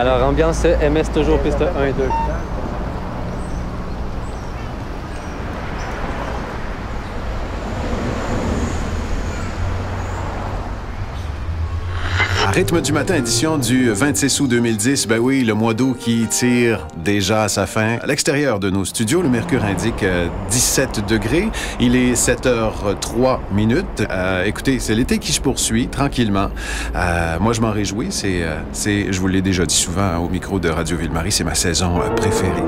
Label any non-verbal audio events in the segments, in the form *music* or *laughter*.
Alors, ambiance MS toujours, piste 1 et 2. Rythme du matin, édition du 26 août 2010. Ben oui, le mois d'août qui tire déjà à sa fin. À l'extérieur de nos studios, le mercure indique 17 euh, degrés. Il est 7h03 minutes. Euh, écoutez, c'est l'été qui se poursuit tranquillement. Euh, moi, je m'en réjouis. C'est, c'est, je vous l'ai déjà dit souvent au micro de Radio Ville-Marie, c'est ma saison préférée.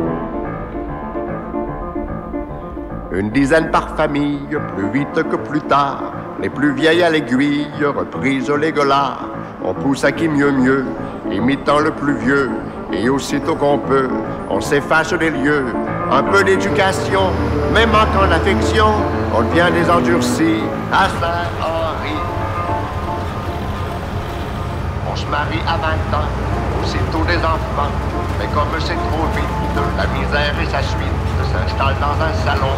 Une dizaine par famille, plus vite que plus tard. Les plus vieilles à l'aiguille, reprises au Légolas. On pousse à qui mieux mieux, imitant le plus vieux. Et aussitôt qu'on peut, on s'efface des lieux. Un peu d'éducation, même manquant d'affection, on devient des endurcis à Saint-Henri. On se marie à 20 ans, aussitôt des enfants. Mais comme c'est trop vite, la misère et sa suite s'installe dans un salon,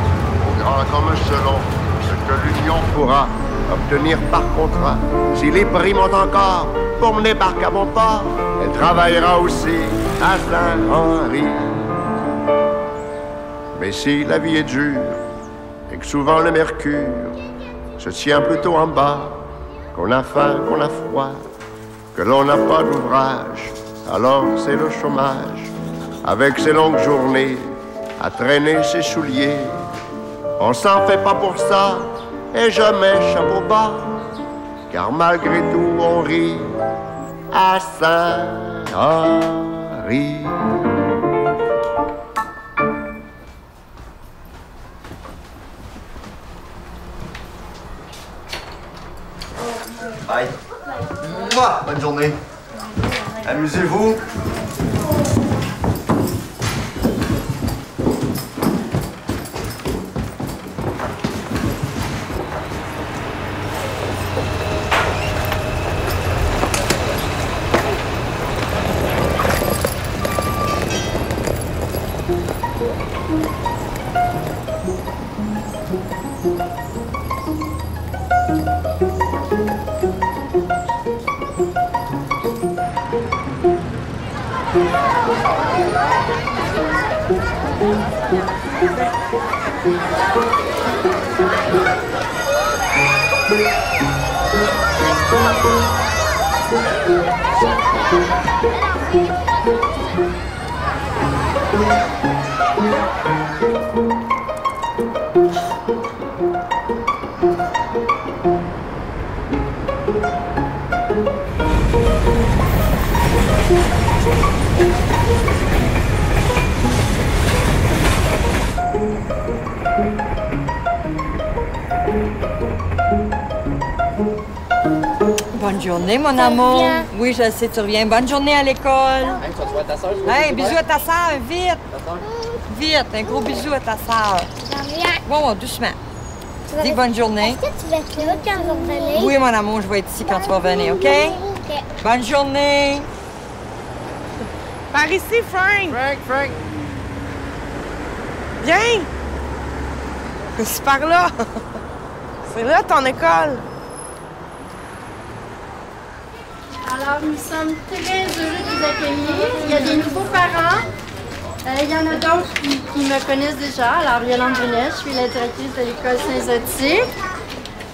au grand comme selon ce que l'union pourra obtenir par contrat. Si les montent encore pour mener par à mon port, elle travaillera aussi à Saint-Henri. Mais si la vie est dure et que souvent le mercure se tient plutôt en bas, qu'on a faim, qu'on a froid, que l'on n'a pas d'ouvrage, alors c'est le chômage, avec ses longues journées à traîner ses souliers. On s'en fait pas pour ça, et jamais chapeau bas, car malgré tout on rit à Saint-Henri. Bye. Bonne journée. Amusez-vous. Journée, mon amour. Oui, je sais, tu reviens. Bonne journée à l'école. Hey, tu vas ta soeur, Hey, bisous à ta soeur, vite. Vite, un gros bisou à ta soeur. Bon, bon, doucement. Dis bonne journée. Est-ce que tu vas être là quand on va venir? Oui, mon amour, je vais être ici quand tu vas venir, OK? OK. Bonne journée. Par ici, Frank. Frank, Frank. Viens. C'est par là. *laughs* C'est là ton école. Alors, nous sommes très heureux de vous accueillir. Il y a des nouveaux parents. Euh, il y en a d'autres qui, qui me connaissent déjà. Alors, Yolande Brunet, je suis la directrice de l'école Saint-Zotique.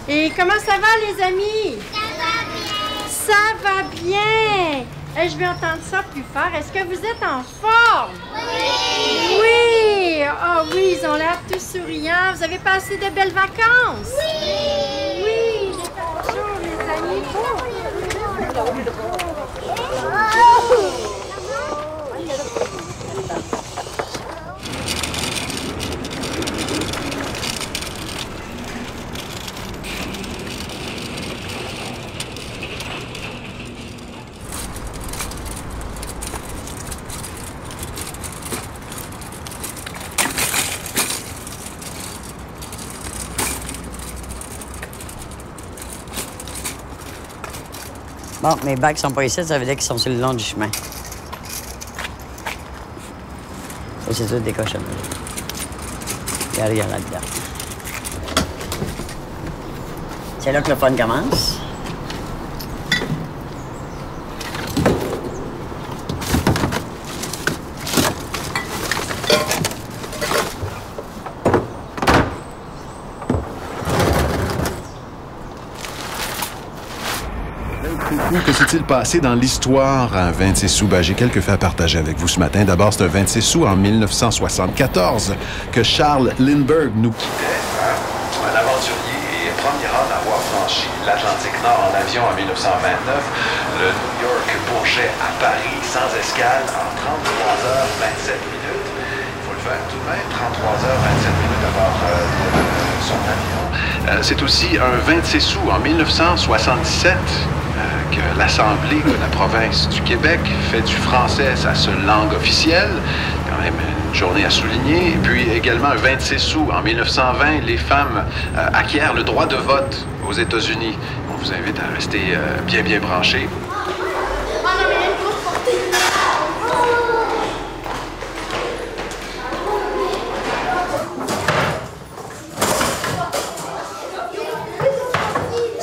Et comment ça va, les amis? Ça va bien! Ça va bien! Eh, je vais entendre ça plus fort. Est-ce que vous êtes en forme? Oui! Oui! Ah oui, ils ont l'air tous souriants. Vous avez passé de belles vacances? Oui! Oui! Bonjour, les amis. 啊 Bon, mes bacs sont pas ici, ça veut dire qu'ils sont sur le long du chemin. Ça, c'est tout des cochonneries. Regarde, regarde là-dedans. C'est là que le fun commence. beaucoup. Que s'est-il passé dans l'histoire à 26 sous? Ben, J'ai quelques faits à partager avec vous ce matin. D'abord, c'est un 26 sous en 1974 que Charles Lindbergh nous quittait. Un aventurier et premier homme à avoir franchi l'Atlantique Nord en avion en 1929, le New York Bourget à Paris sans escale en 33h27 minutes. Il faut le faire tout de même, 33h27 minutes à bord euh, son avion. Euh, c'est aussi un 26 sous en 1977 euh, que l'Assemblée de la province du Québec fait du français sa seule langue officielle. Quand même une journée à souligner. Et puis également un 26 sous en 1920, les femmes euh, acquièrent le droit de vote aux États-Unis. On vous invite à rester euh, bien bien branchés.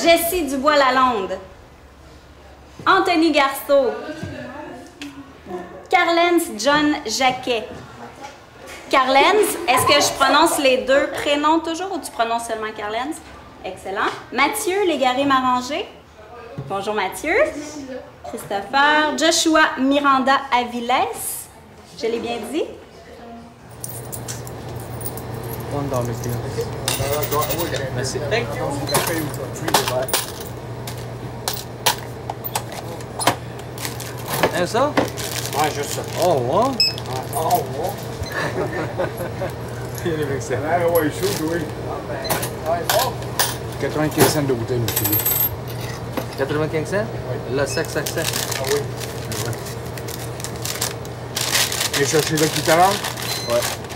Jessie Dubois-Lalonde. Anthony Garceau. Carlens John Jacquet. Carlens, est-ce que je prononce les deux prénoms toujours ou tu prononces seulement Carlens? Excellent. Mathieu Légaré-Marangé. Bonjour Mathieu. Christopher. Joshua Miranda Aviles. Je l'ai bien dit? One dollar, Merci. Hein, ça? Ouais, juste ça. Oh, ouais? Oh, ouais. *laughs* Il est excellent. Ah, ouais, chaud, oui. 95 cents de bouteille, monsieur. 95 cents? Oui. Le sac, sac, sac. Ah oui. Et chercher le qui à Ouais.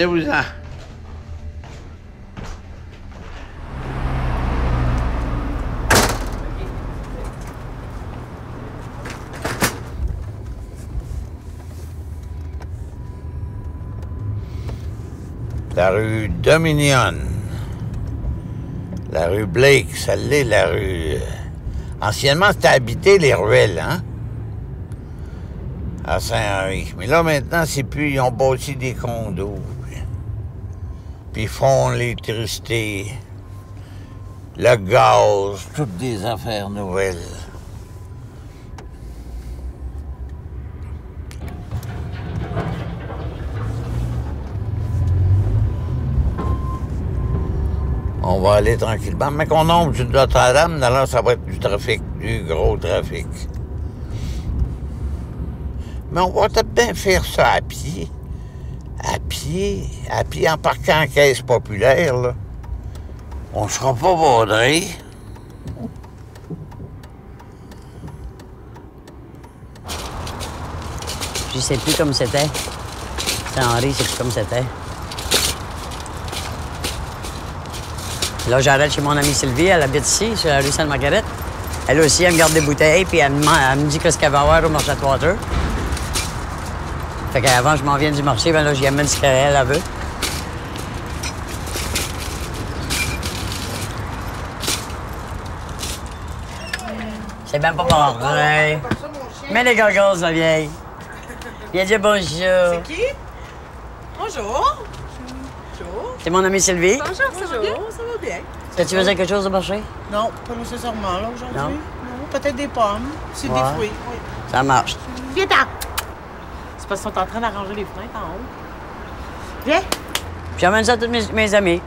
Venez-vous-en. La rue Dominion. La rue Blake, celle-là, la rue... Anciennement, c'était habité les ruelles, hein? À Saint-Henri. Mais là, maintenant, c'est plus... Ils ont bâti des condos. Puis, font l'électricité, le gaz, toutes des affaires nouvelles. On va aller tranquillement. Mais qu'on tombe sur Notre-Dame, là, ça va être du trafic, du gros trafic. Mais on va peut-être bien faire ça à pied. À pied, à pied en parquant en caisse populaire, là. On sera pas baudré. Je sais plus comme c'était. Saint-Henri, c'est plus comme c'était. Là, j'arrête chez mon amie Sylvie, elle habite ici, sur la rue Sainte-Marguerite. Elle aussi, elle me garde des bouteilles, puis elle me, elle me dit qu'est-ce qu'elle va avoir au marché de water. Fait qu'avant, je m'en viens du marché, ben là, j'y amène ce qu'elle elle veut. C'est même pas pareil. Mets les goggles, la vieille. *laughs* Viens dire bonjour. C'est qui? Bonjour. Bonjour. C'est mon amie Sylvie. Bonjour, ça va bien? Ça va bien. Que tu faisais quelque chose au marché? Non, pas nécessairement, là, aujourd'hui. Non? Non, peut-être des pommes. C'est Ouais. des fruits, oui. Ça marche. Viens, t'en. C'est parce qu'ils sont en train d'arranger les fenêtres en haut. Viens. Puis j'emmène ça à tous mes, mes amis.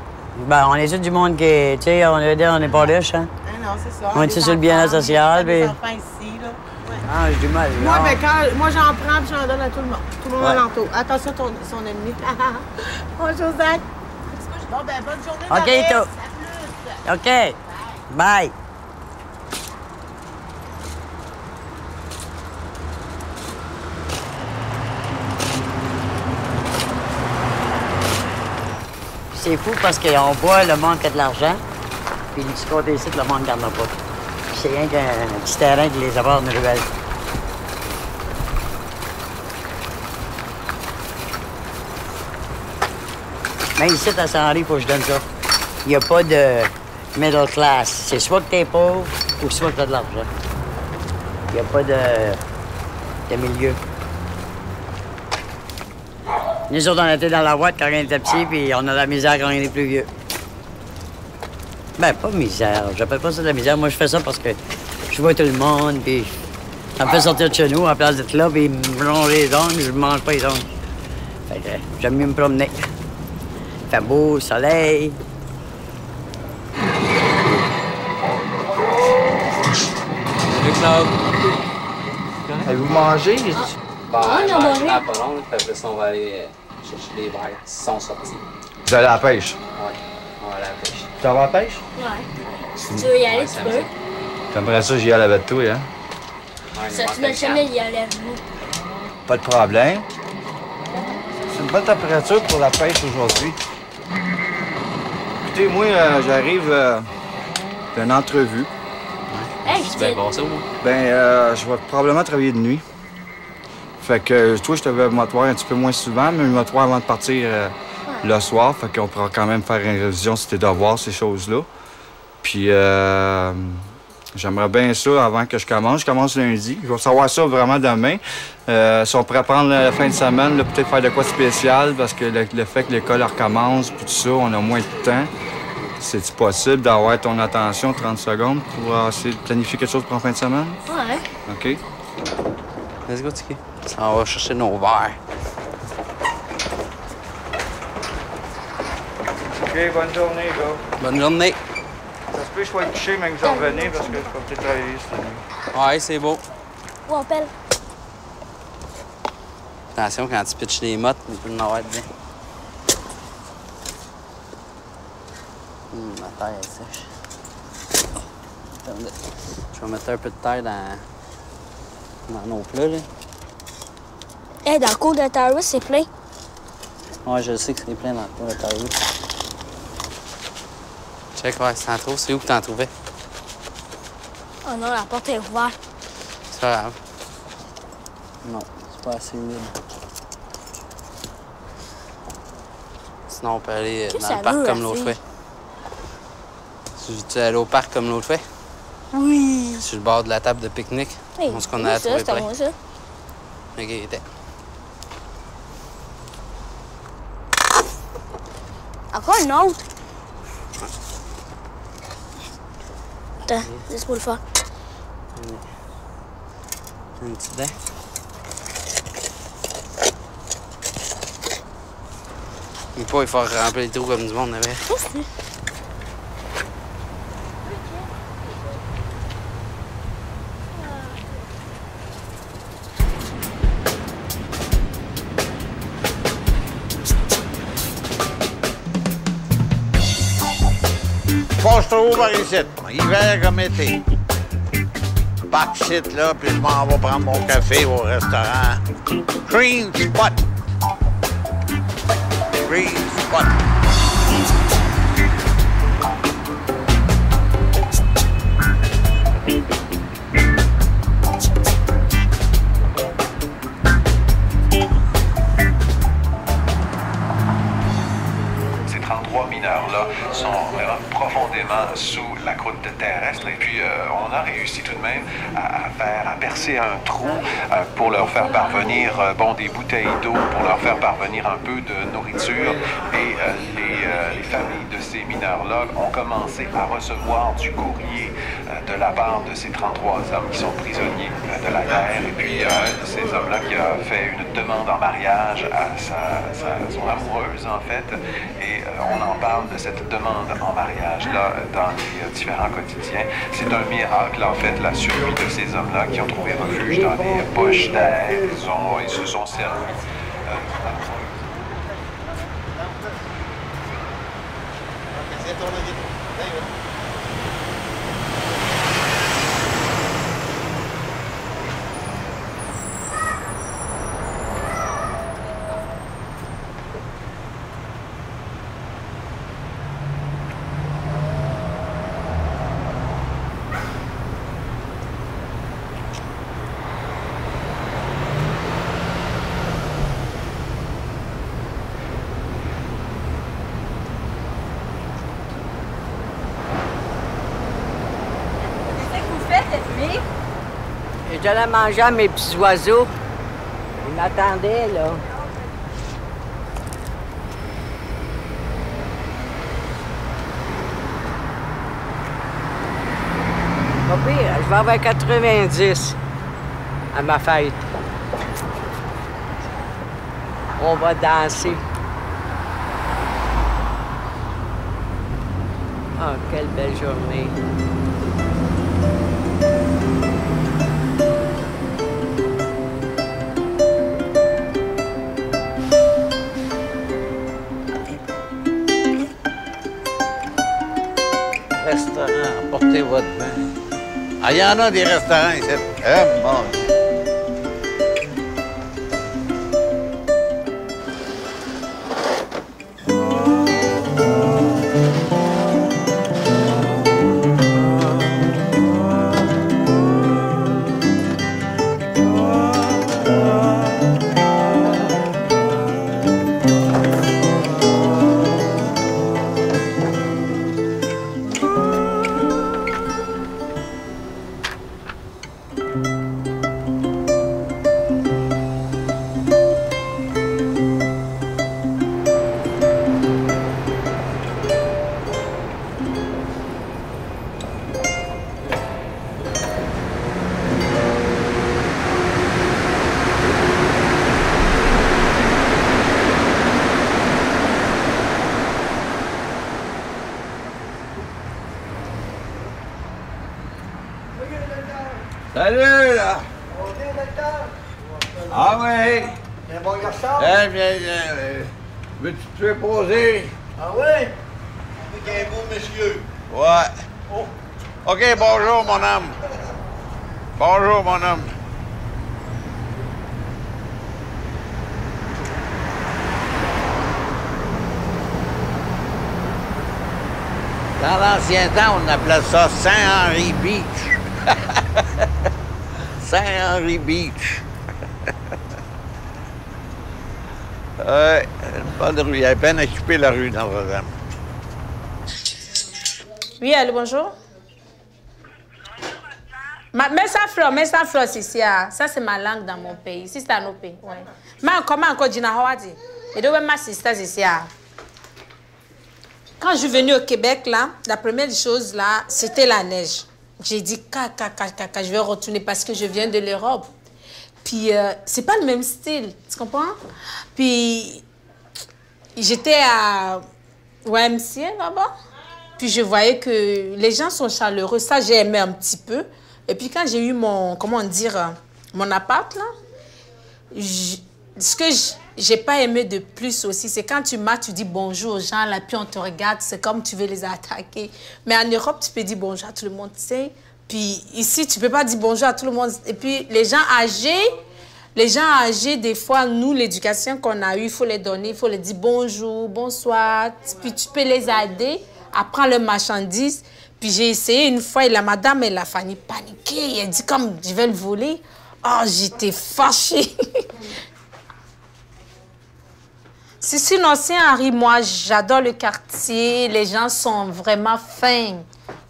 Ben, on est tous du monde qui est, tu sais, on veut dire, on n'est pas riche, hein? Ah non, c'est ça. On est tous sur le bien-être social, puis- enfants ici, là. Ah, j'ai du mal. Moi, ben, quand, moi, j'en prends et j'en donne à tout le monde. Tout le monde Ouais. alentour. Attention, ton, son ennemi. *laughs* Bonjour, Zach. Bon, ben, bonne journée. OK, Doris. tout. OK. Bye. C'est fou parce qu'on voit le a de l'argent, puis du côté ici, le monde ne garde pas. C'est rien qu'un petit terrain qui les avoir une ruelle. Mais ici, à Saint-Henri, il faut que je donne ça. Il n'y a pas de middle class. C'est soit que t'es pauvre ou soit que t'as de l'argent. Il n'y a pas de, de milieu. Nous autres, on était dans la boîte quand on était petits, puis on a la misère quand on est plus vieux. Ben, pas misère. J'appelle pas ça de la misère. Moi, je fais ça parce que je vois tout le monde, puis ça me fait sortir de chez nous à place d'être là, puis me ronger les ongles, je mange pas les ongles. Fait que j'aime mieux me promener. Il fait beau, soleil. Le club. Avez-vous mangé? Bah, Ah, on a mangé. après ça, on va aller euh, chercher les verres qui sont sortis. Vous allez à la pêche? Ouais, on va à la pêche. Tu vas à la pêche? Ouais. Si tu veux y aller, Ouais, tu peux. T'aimerais ça, j'y allais avec toi, hein? Ouais, Ça, tu m'as jamais y aller avec nous. Pas de problème. C'est une bonne température pour la pêche aujourd'hui. Écoutez, moi, euh, j'arrive euh, d'une entrevue. Hey, je t'ai- voir ça, moi? Ben, euh, je vais probablement travailler de nuit. Fait que euh, toi, je te vais me voir un petit peu moins souvent, mais voir avant de partir euh, le soir. Fait qu'on pourra quand même faire une révision si t'es devoir, ces choses-là. Puis, euh, j'aimerais bien ça avant que je commence. Je commence lundi. Je vais savoir ça vraiment demain. Euh, si on pourrait prendre la fin de semaine, peut-être faire de quoi de spécial, parce que le, le fait que l'école recommence, puis tout ça, on a moins de temps. C'est possible d'avoir ton attention 30 secondes pour essayer de planifier quelque chose pour la fin de semaine? Ouais. OK. Let's go, Tiki. On va chercher nos verres. OK, bonne journée, gars. Bonne journée. Ça se peut que je sois couché, même que je revenais, parce que je vais peut-être travailler cette nuit. Ouais, c'est beau. Ou on pelle. Attention, quand tu pitches les mottes, il peut en avoir dedans. Hum, ma terre est sèche. Attendez. Je vais mettre un peu de terre dans, dans nos plats, là. Hey, dans le cours de Taurus, c'est plein. Ouais, je sais que c'est plein dans le coin de terre. Check, ouais, si t'en trouves, c'est où que t'en trouvais? Oh non, la porte est ouverte. C'est pas grave. Non, c'est pas assez vide. Sinon, on peut aller euh, dans le parc comme la l'autre fois. Tu veux-tu aller au parc comme l'autre fois? Oui. Sur le bord de la table de pique-nique? Hey, On se qu'on a ça, trouvé c'était plein? moi, ça? Ok, il était. Encore une autre. Attends, laisse-moi le faire. Un petit dent. Mais pas, il faut remplir les trous comme du monde, avait. Par ici, hiver comme été. Pas ici, là, puis je m'en vais prendre mon café au restaurant. Green Spot. Green Spot. Pour leur faire parvenir, euh, bon, des bouteilles d'eau, pour leur faire parvenir un peu de nourriture. Et euh, les, euh, les familles de ces mineurs-là ont commencé à recevoir du courrier de la part de ces 33 hommes qui sont prisonniers euh, de la guerre. Et puis, de ces hommes-là qui a fait une demande en mariage à sa, son amoureuse, en fait. Et euh, on en parle de cette demande en mariage-là dans les euh, différents quotidiens. C'est un miracle, en fait, la survie de ces hommes-là qui ont trouvé refuge dans des poches d'air. Ils, ils se sont servis. euh, Qu'est-ce que vous faites cette nuit? J'allais manger à mes petits oiseaux. Ils m'attendaient, là. Pas pire, je vais avoir 90 à ma fête. On va danser. Ah, quelle belle journée. Restaurant, apportez votre vin. Ah, il y en a des restaurants ici. Eh, Ah oui! Un bon garçon? Viens, viens, viens. euh, Veux-tu te poser? Ah oui? Avec un beau monsieur. Ouais. OK, bonjour, mon homme. Bonjour, mon homme. Dans l'ancien temps, on appelait ça Saint-Henri Beach. *laughs* Saint-Henri Beach. ouais, une bonne rue. Il a peine à occuper la rue dans temps. Oui, allô, bonjour. Ma, mets ça fleur, mets ça fleur, ici. Ça, c'est ma langue dans mon pays. Si c'est à nos pays, ouais. Mais comment encore Dina Hawadi? Et donc, ma sister, ici. Quand je suis venue au Québec, là, la première chose, là, c'était la neige. J'ai dit, caca, caca, je vais retourner parce que je viens de l'Europe. Puis, euh, c'est pas le même style, tu comprends? Puis, j'étais à YMCA là-bas. Puis je voyais que les gens sont chaleureux. Ça, j'ai aimé un petit peu. Et puis quand j'ai eu mon, comment dire, mon appart, là, ce que j- j'ai pas aimé de plus aussi, c'est quand tu marches, tu dis bonjour aux gens, là, puis on te regarde, c'est comme tu veux les attaquer. Mais en Europe, tu peux dire bonjour à tout le monde, tu sais. Puis ici, tu peux pas dire bonjour à tout le monde. Et puis les gens âgés, les gens âgés, des fois, nous, l'éducation qu'on a eue, il faut les donner, il faut les dire bonjour, bonsoir. Puis tu peux les aider à prendre le marchandise. Puis j'ai essayé une fois et la madame, elle a failli paniquer. Elle dit comme, je vais le voler. Oh, j'étais fâchée. *laughs* Si, sinon, Saint-Henri, moi, j'adore le quartier. Les gens sont vraiment fins.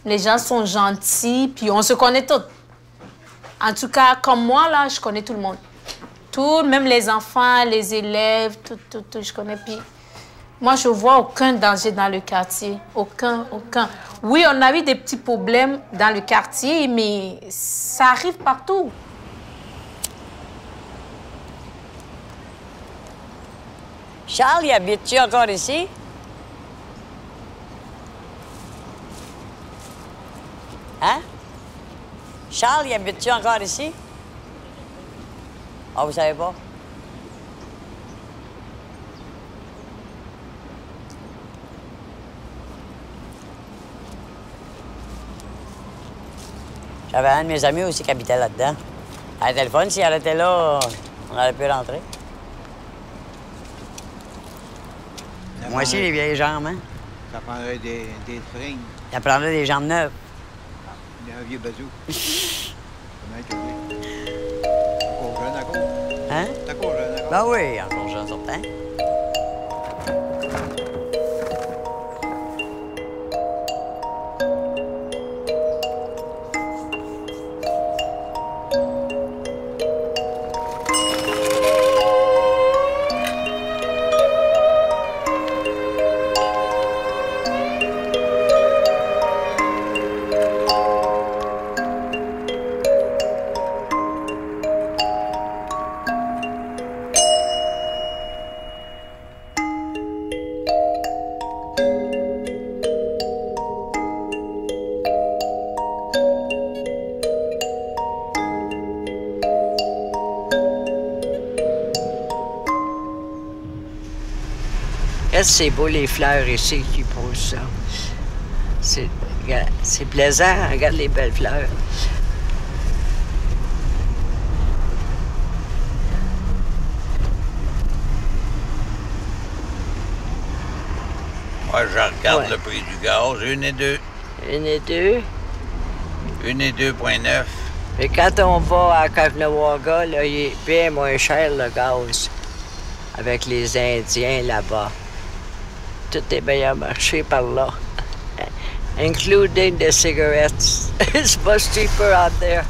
Les gens sont gentils, puis on se connaît tous. En tout cas, comme moi, là, je connais tout le monde. Tout, même les enfants, les élèves, tout, tout, tout, je connais. Puis moi, je vois aucun danger dans le quartier. Aucun, aucun. Oui, on a eu des petits problèmes dans le quartier, mais ça arrive partout. Charles, il habite-tu encore ici? Hein? Charles, il habite-tu encore ici? Ah, vous savez pas? J'avais un de mes amis aussi qui habitait là-dedans. À téléphone, si elle était là, on aurait pu rentrer. Moi aussi, les vieilles jambes, hein? Ça prendrait des, des freins. Ça prendrait des jambes neuves. Un vieux bazou. Comment tu? Encore jeune, encore? Hein? Encore jeune, encore? Ben oui, encore jeune, certain. C'est beau les fleurs ici qui poussent ça? C'est, c'est plaisant, regarde les belles fleurs. Moi, je regarde le prix du gaz, une et deux. Une et deux. Une et 2,9. Et quand on va à Cagnawaga, là, il est bien moins cher le gaz avec les Indiens là-bas. Marché par là. Including the cigarettes. *laughs* It's much cheaper out there.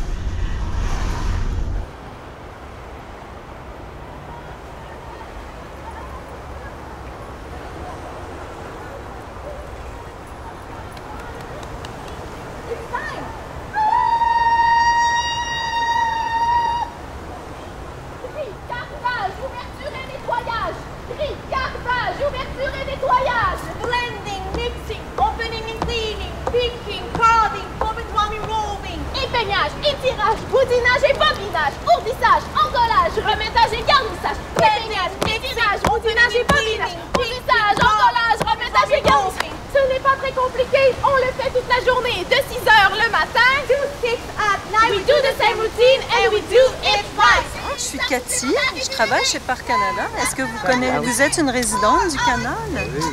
Vous êtes une résidente du canal? Oui.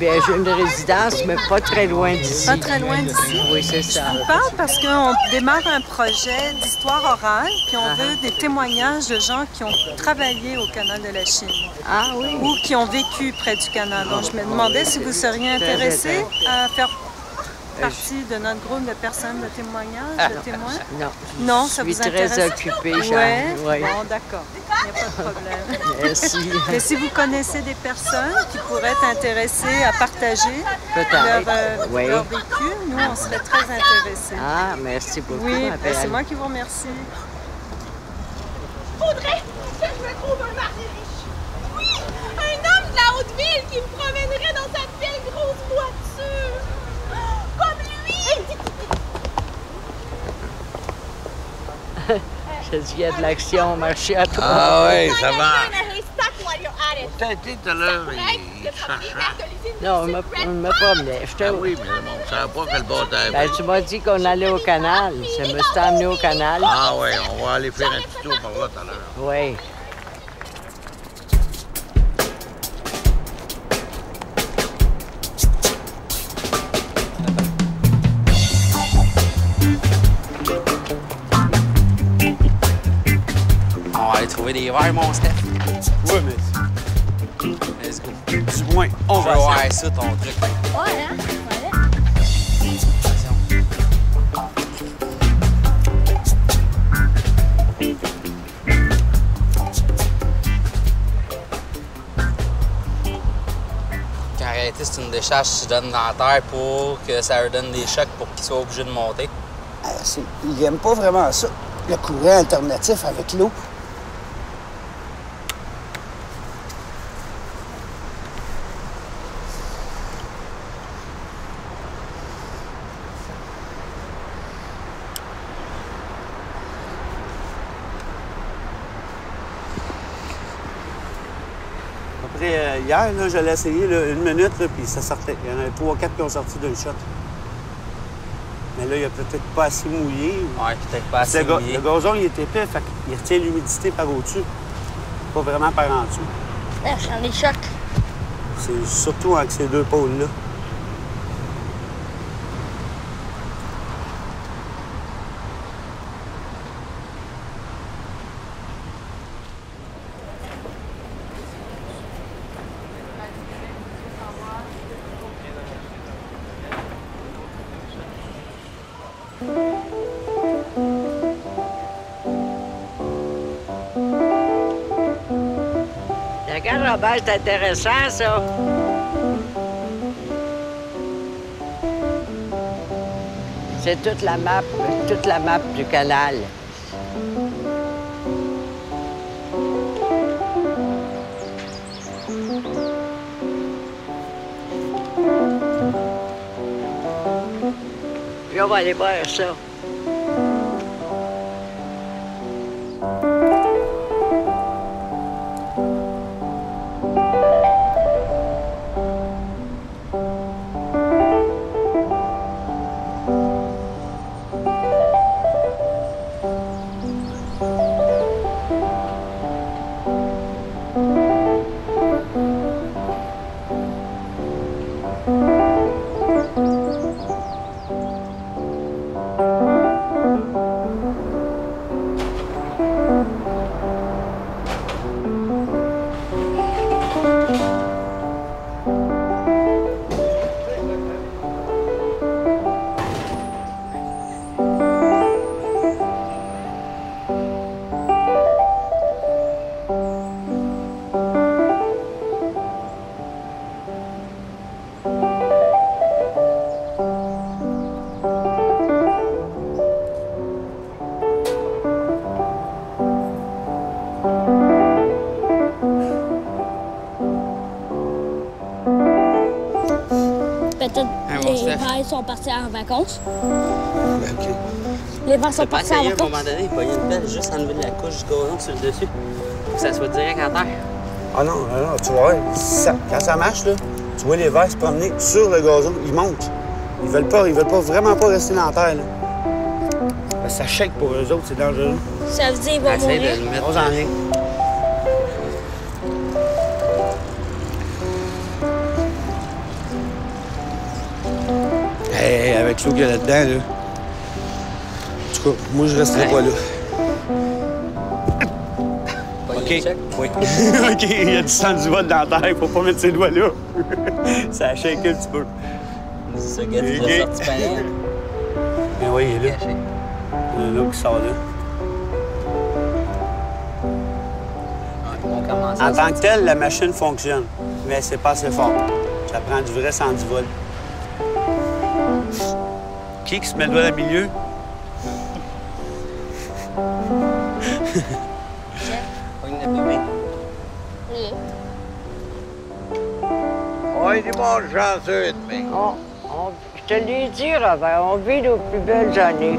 Bien, j'ai une résidence, mais pas très loin d'ici. Pas très loin d'ici? Oui, c'est ça. Je vous parle parce qu'on démarre un projet d'histoire orale, puis on Ah. veut des témoignages de gens qui ont travaillé au canal de la Chine. Ah oui? Ou qui ont vécu près du canal. Donc, je me demandais si vous seriez intéressé à faire partie de notre groupe de personnes de témoignages, Ah, de témoins? Non. Non, ça je suis vous intéresse? très occupée, Jeanne. Ouais. Oui. Bon, d'accord. Il n'y a pas de problème. Merci. Mais si vous connaissez des personnes qui pourraient être intéressées à partager leur, euh, Oui. leur vécu, nous, on serait très intéressés. Ah, merci beaucoup. Oui, ma ben, belle. c'est moi qui vous remercie. Faudrait que je me trouve un mari riche. Oui, un homme de la haute ville qui me promènerait dans sa belle grosse voiture. Comme lui. Je dis, il y a de l'action, marché à toi. Ah oui, ça va. T'as été tout à l'heure, il cherchait. Non, on m'a- on ne m'a pas amené. Je te- Oui, mais on ne savait pas que le bâtiment. Ben, tu m'as dit qu'on allait au canal. Ça me s'est amené au canal. Ah oui, on va aller faire un petit tour par là tout à l'heure. Oui. Aller trouver des verres, mon Steph? Ouais, mais. Let's go. Ouais, on va voir ça, ton truc. Ouais, hein? C'est une décharge que tu donnes dans la terre pour que ça leur donne des chocs pour qu'ils soient obligés de monter. Euh, c'est- Ils n'aiment pas vraiment ça, le courant alternatif avec l'eau. Après, euh, hier, là, je l'ai essayé là, une minute, là, puis ça sortait. Il y en avait trois, quatre qui ont sorti d'un shot. Mais là, il a peut-être pas assez mouillé. Ouais, peut-être pas assez Le, mouillé. le gazon, il est épais, fait qu'il retient l'humidité par au-dessus. Pas vraiment par en dessous. Là, j'en ai choc. C'est surtout avec ces deux pôles-là. Robert, c'est intéressant, ça. C'est toute la map, toute la map du canal. Puis on va aller voir ça. Partis en vacances. Les verts sont partis en essayé à un vacances. moment donné, il pognait une pelle juste enlever la couche du gazon sur le dessus pour que ça soit direct à terre. Ah non, non, non, tu vois, ça- quand ça marche, là, tu vois les vers se promener sur le gazon, ils montent. Ils veulent pas, ils veulent pas vraiment pas rester dans la terre, là. Que ça shake pour eux autres, c'est dangereux. Ça veut dire qu'ils vont Essaye mourir. de le mettre. On s'en vient. Là-dedans, là. En tout cas, moi, je resterai Ouais. pas là. OK. Oui. *laughs* OK, il y a du sang du vol dans la terre, il faut pas mettre ses doigts là. *laughs* ça a shaké un petit peu. C'est ça, gars, tu OK. l'as sorti. Mais oui, il est là. Il y a l'eau qui sort là. Commence En tant que tel, la machine fonctionne, mais c'est pas assez fort. Ça prend du vrai sans du vol. Qui qui se met le doigt dans le milieu? On est du monde chanceux demain. On- on- je te l'ai dit, Robert, on vit nos plus belles années.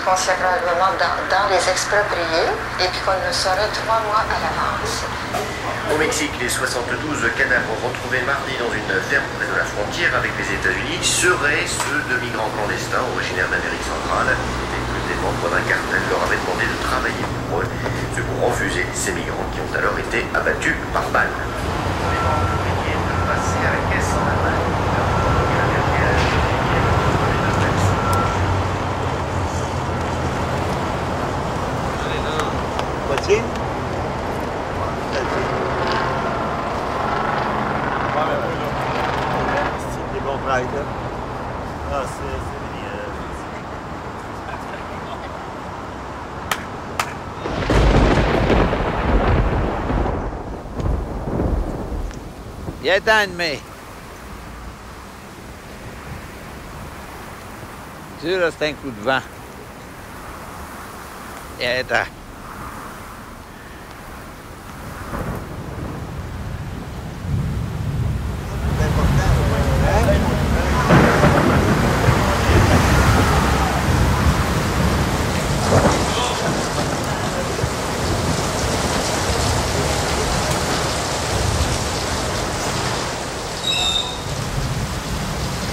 dans, dans les expropriés et puis qu'on le saurait trois mois à l'avance. Au Mexique, les 72 cadavres retrouvés mardi dans une ferme près de la frontière avec les États-Unis seraient ceux de migrants clandestins originaires d'Amérique centrale et que des membres d'un cartel leur avaient demandé de travailler pour eux, ce qu'ont refusé ces migrants qui ont alors été abattus par balles. Les membres priés de passer à la caisse en Allemagne. Poitiers? C'est des bons trails, là. Ah, c'est c'est des, euh, Mai. Tu là, c'est un coup de vent. Viens t'en.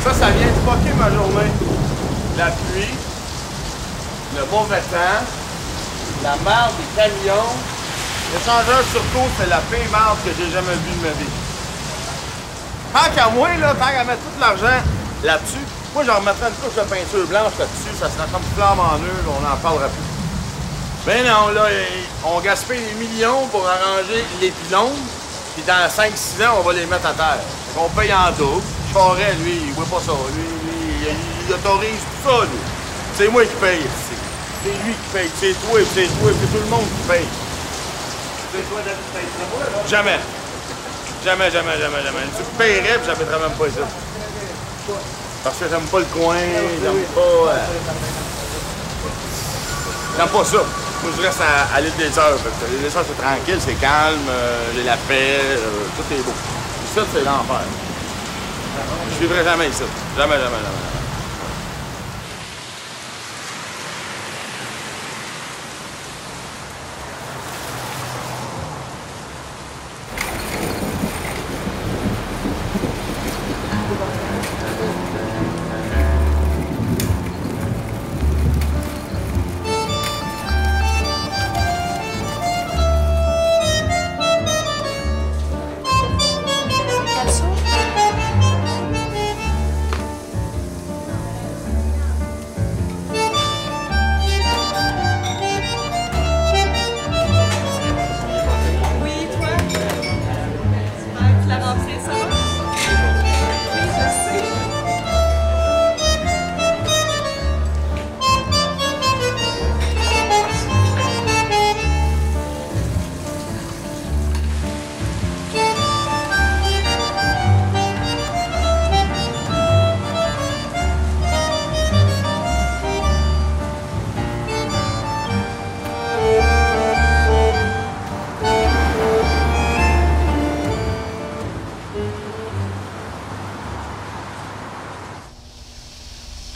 Ça, ça vient de fucker ma journée. La pluie, le la marde des camions. L'échangeur surtout, c'est la pire marde que j'ai jamais vue de ma vie. Tant qu'à moi, là, tant qu'à mettre tout l'argent là-dessus, moi, j'en remettrais une couche de peinture blanche là-dessus, ça serait comme flamme en là, on n'en parlera plus. Ben non, là, eh, on gaspille des millions pour arranger les pylônes, puis dans 5-6 ans, on va les mettre à terre. Qu'on paye en double. Charest, lui, il voit pas ça. Lui, il, il autorise tout ça, lui. C'est moi qui paye. C'est lui qui paye. C'est toi, c'est toi, c'est tout le monde qui paye. C'est toi, David, tu payes moi, là? Jamais. Jamais, jamais, jamais, jamais. Tu me paierais, puis j'habiterais même pas ici. Parce que j'aime pas le coin, j'aime pas... euh, J'aime pas ça. Moi, je reste à, à l'île des Heures. Parce que l'île des Heures, c'est tranquille, c'est calme, euh, j'ai la paix, euh, tout est beau. Ça, c'est l'enfer. Je vivrai jamais ici. Jamais, jamais, jamais.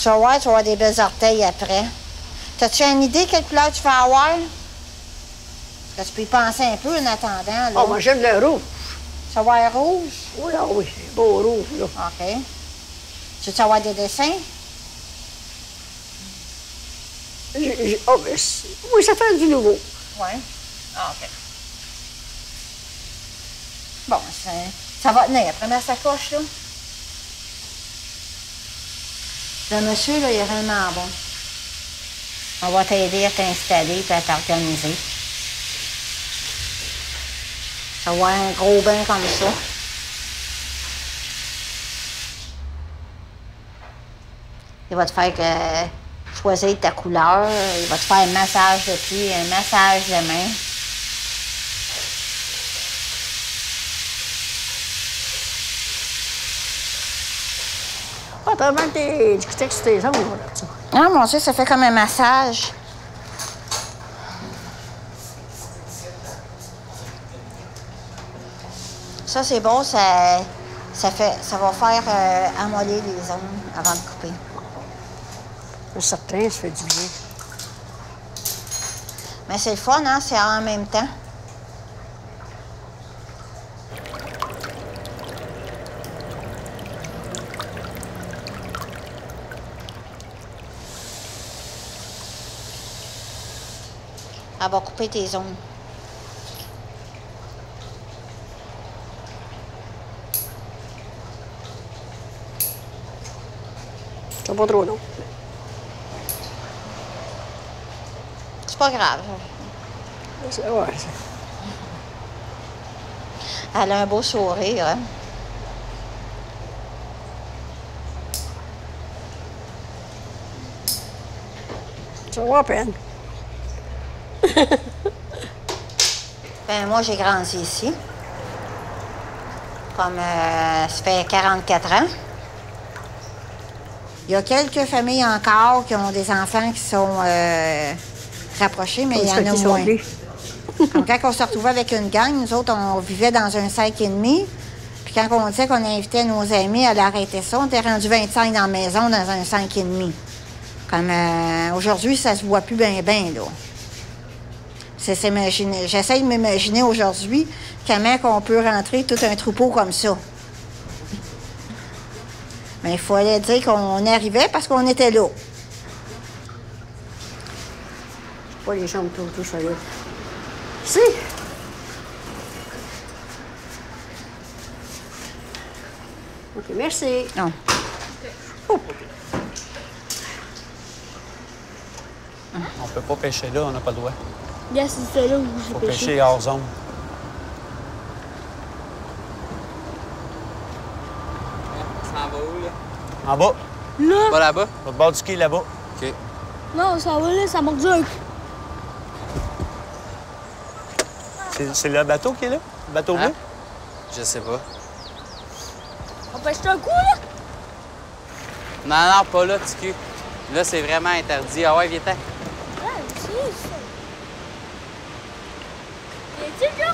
Tu vas voir, tu vas avoir des belles orteils après. T'as-tu une idée quelle couleur tu vas avoir? Que tu peux y penser un peu en attendant. Là. Oh, moi, j'aime le rouge. Ça va être rouge? Oui, ah oui, beau rouge, là. OK. Tu veux avoir des dessins? Je- je- oh, mais c'est- oui, ça fait du nouveau. Oui. Ah, OK. Bon, ça, ça va tenir. Ma sacoche, là. Le monsieur, là, il est vraiment bon. On va t'aider à t'installer et à t'organiser. Va avoir un gros bain comme ça. Il va te faire que choisir ta couleur. Il va te faire un massage de pied, un massage de main. Ah, t'as même tes textes sur tes ongles, là-dessus. Ah, mon Dieu, ça fait comme un massage. Ça, c'est bon, ça, ça, fait, ça va faire euh, amollir les ongles avant de couper. Un certain, ça fait du bien. Mais c'est le fun, hein? C'est en même temps. Elle va couper tes ongles. C'est pas trop long. C'est pas grave. C'est- Ouais, Elle a un beau sourire, hein? ça va à peine. *laughs* Ben, moi, j'ai grandi ici. Comme euh, ça fait 44 ans. Il y a quelques familles encore qui ont des enfants qui sont euh, rapprochés, mais il y en a moins. Comme quand on se retrouvait avec une gang, nous autres, on vivait dans un 5,5. Puis quand on disait qu'on invitait nos amis à aller arrêter ça, on était rendu 25 dans la maison dans un 5,5. Comme euh, aujourd'hui, ça se voit plus bien, bien, là. C'est s'imaginer- J'essaie de m'imaginer aujourd'hui comment on peut rentrer tout un troupeau comme ça. Mais il fallait dire qu'on arrivait parce qu'on était là. Pas les jambes tout, tout solides. Si! OK, merci. Non. On peut pas pêcher là, on n'a pas le droit. Yes, c'était là où j'ai Faut pêché. pêcher hors zone. Ça en va où, là? En bas. Là? Pas là-bas? Au bord du quai, là-bas. OK. Non, ça va là, ça manque du C'est c'est le bateau qui est là? Le bateau bleu? Hein? Je sais pas. On pêche un coup, là? Non, non, pas là, petit cul. Là, c'est vraiment interdit. Ah ouais, viens-t'en. Ouais, aussi, ça. Viens-tu, là?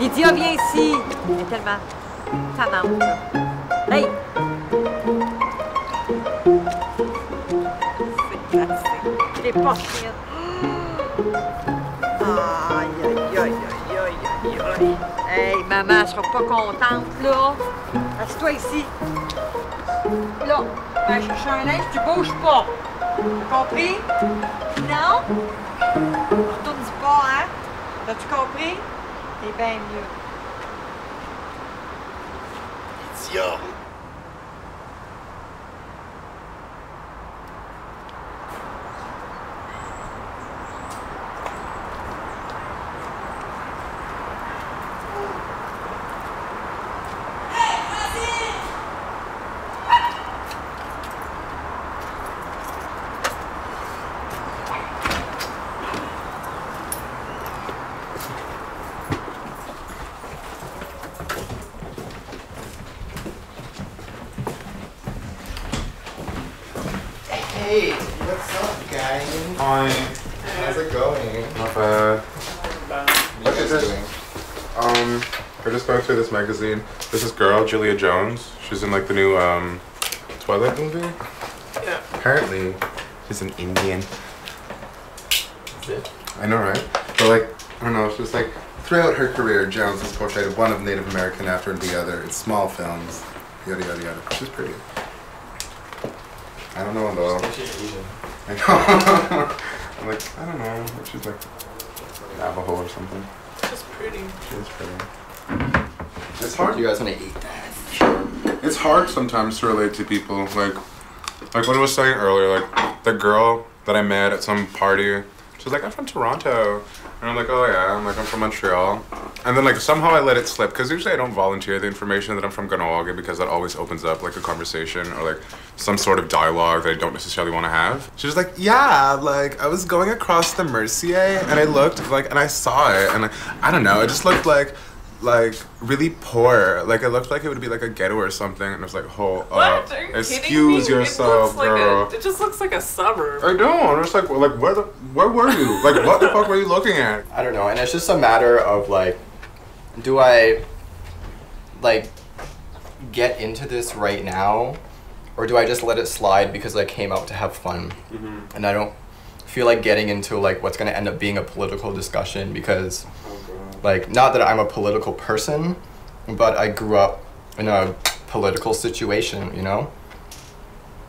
Lydia, viens ici. Elle est tellement tannante. Hey! C'est glacé. Je l'ai pas fine. Aïe, aïe, aïe, aïe, aïe, aïe. Hey, maman, elle sera pas contente, là. Assieds-toi ici. Là, va chercher un linge, tu bouges pas. Compris? Non? Retourne-y pas, hein? T'as-tu compris? C'est bien mieux. Um, we're just going through this magazine. This is girl, Julia Jones. She's in like the new um, Twilight movie. Yeah. Apparently, she's an Indian. I know, right? But like, I don't know. It's just like throughout her career, Jones has portrayed one of Native American after the other in small films. Yada yada yada. She's pretty. I don't know though. *laughs* I know. *laughs* I'm like, I don't know. She's like Navajo or something. She's pretty. She's pretty. It's hard. You guys want to eat? That? It's hard sometimes to relate to people. Like, like what I was saying earlier, like the girl that I met at some party, she was like, I'm from Toronto. And I'm like, oh yeah, I'm like, I'm from Montreal. And then like somehow I let it slip because usually I don't volunteer the information that I'm from Ganawage because that always opens up like a conversation or like some sort of dialogue that I don't necessarily want to have. She was like, yeah, like I was going across the Mercier and I looked like and I saw it and like I don't know, it just looked like like really poor. Like it looked like it would be like a ghetto or something, and I was like, "Hold What? up, Are you excuse me? yourself, it looks girl." Like a, it just looks like a suburb. I don't. I was like, like where the where were you? Like what the fuck were you looking at? I don't know, and it's just a matter of like, do I like get into this right now, or do I just let it slide because I came out to have fun, Mhm. and I don't feel like getting into like what's gonna end up being a political discussion because, like, not that I'm a political person, but I grew up in a political situation, you know.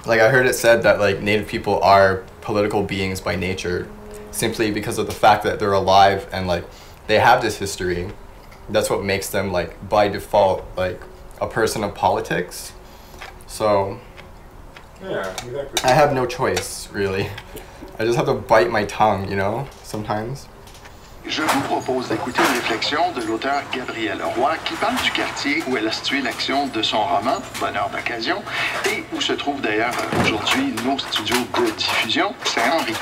Like I heard it said that like Native people are political beings by nature, simply because of the fact that they're alive and like they have this history. That's what makes them like by default like a person of politics. So Yeah, exactly. I have no choice really. I just have to bite my tongue, you know, sometimes. Je vous propose d'écouter une réflexion de l'auteur Gabrielle Roy qui parle du quartier où elle a situé l'action de son roman Bonheur d'occasion et où se trouvent d'ailleurs euh, aujourd'hui nos studios de diffusion Saint-Henri.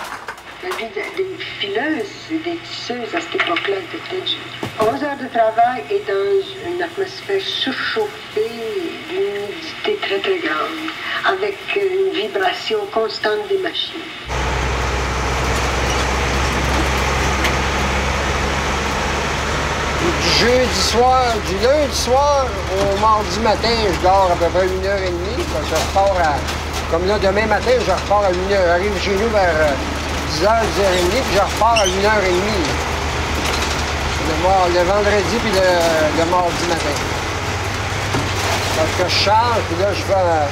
La vie de- des fileuses et des tisseuses à cette époque-là était peut-être 11 heures de travail et dans une atmosphère surchauffée, d'une humidité très très grande, avec une vibration constante des machines. Jeudi soir, du lundi soir au mardi matin, je dors à peu près une heure et. Comme là, demain matin, je repars à une heure. J'arrive chez nous vers euh, 10h, 10h30, puis je repars à une heure et demie. Le, le vendredi puis le, mardi matin. Parce que je change, puis là, je fais, euh,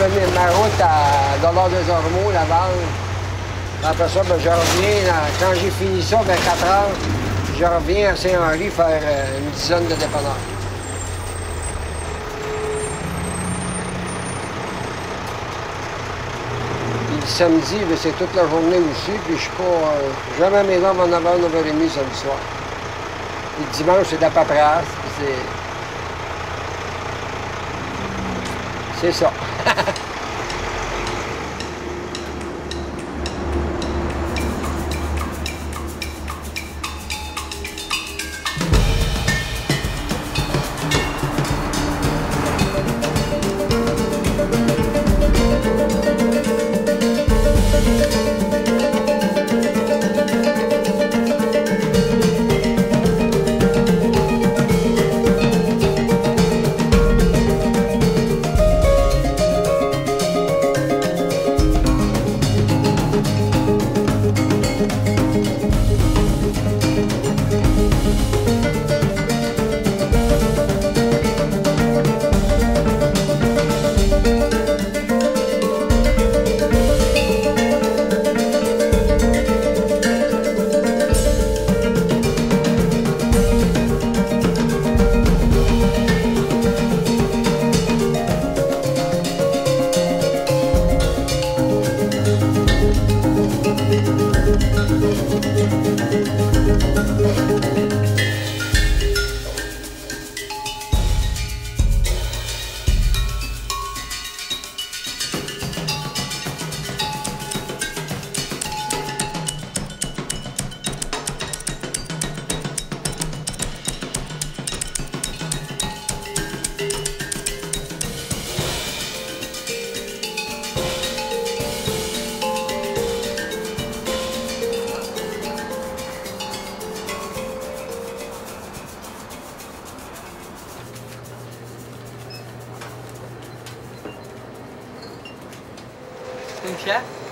je ma route à Dollar des Ormeaux, Laval. Après ça, ben, je reviens, quand j'ai fini ça, vers 4 heures, je reviens à Saint-Henri faire euh, une dizaine de dépanneurs. Le samedi, ben, c'est toute la journée aussi, puis je suis pas euh, jamais à la maison avant 9h, 9h30 samedi soir. Puis le dimanche, c'est de la paperasse, puis c'est... C'est ça.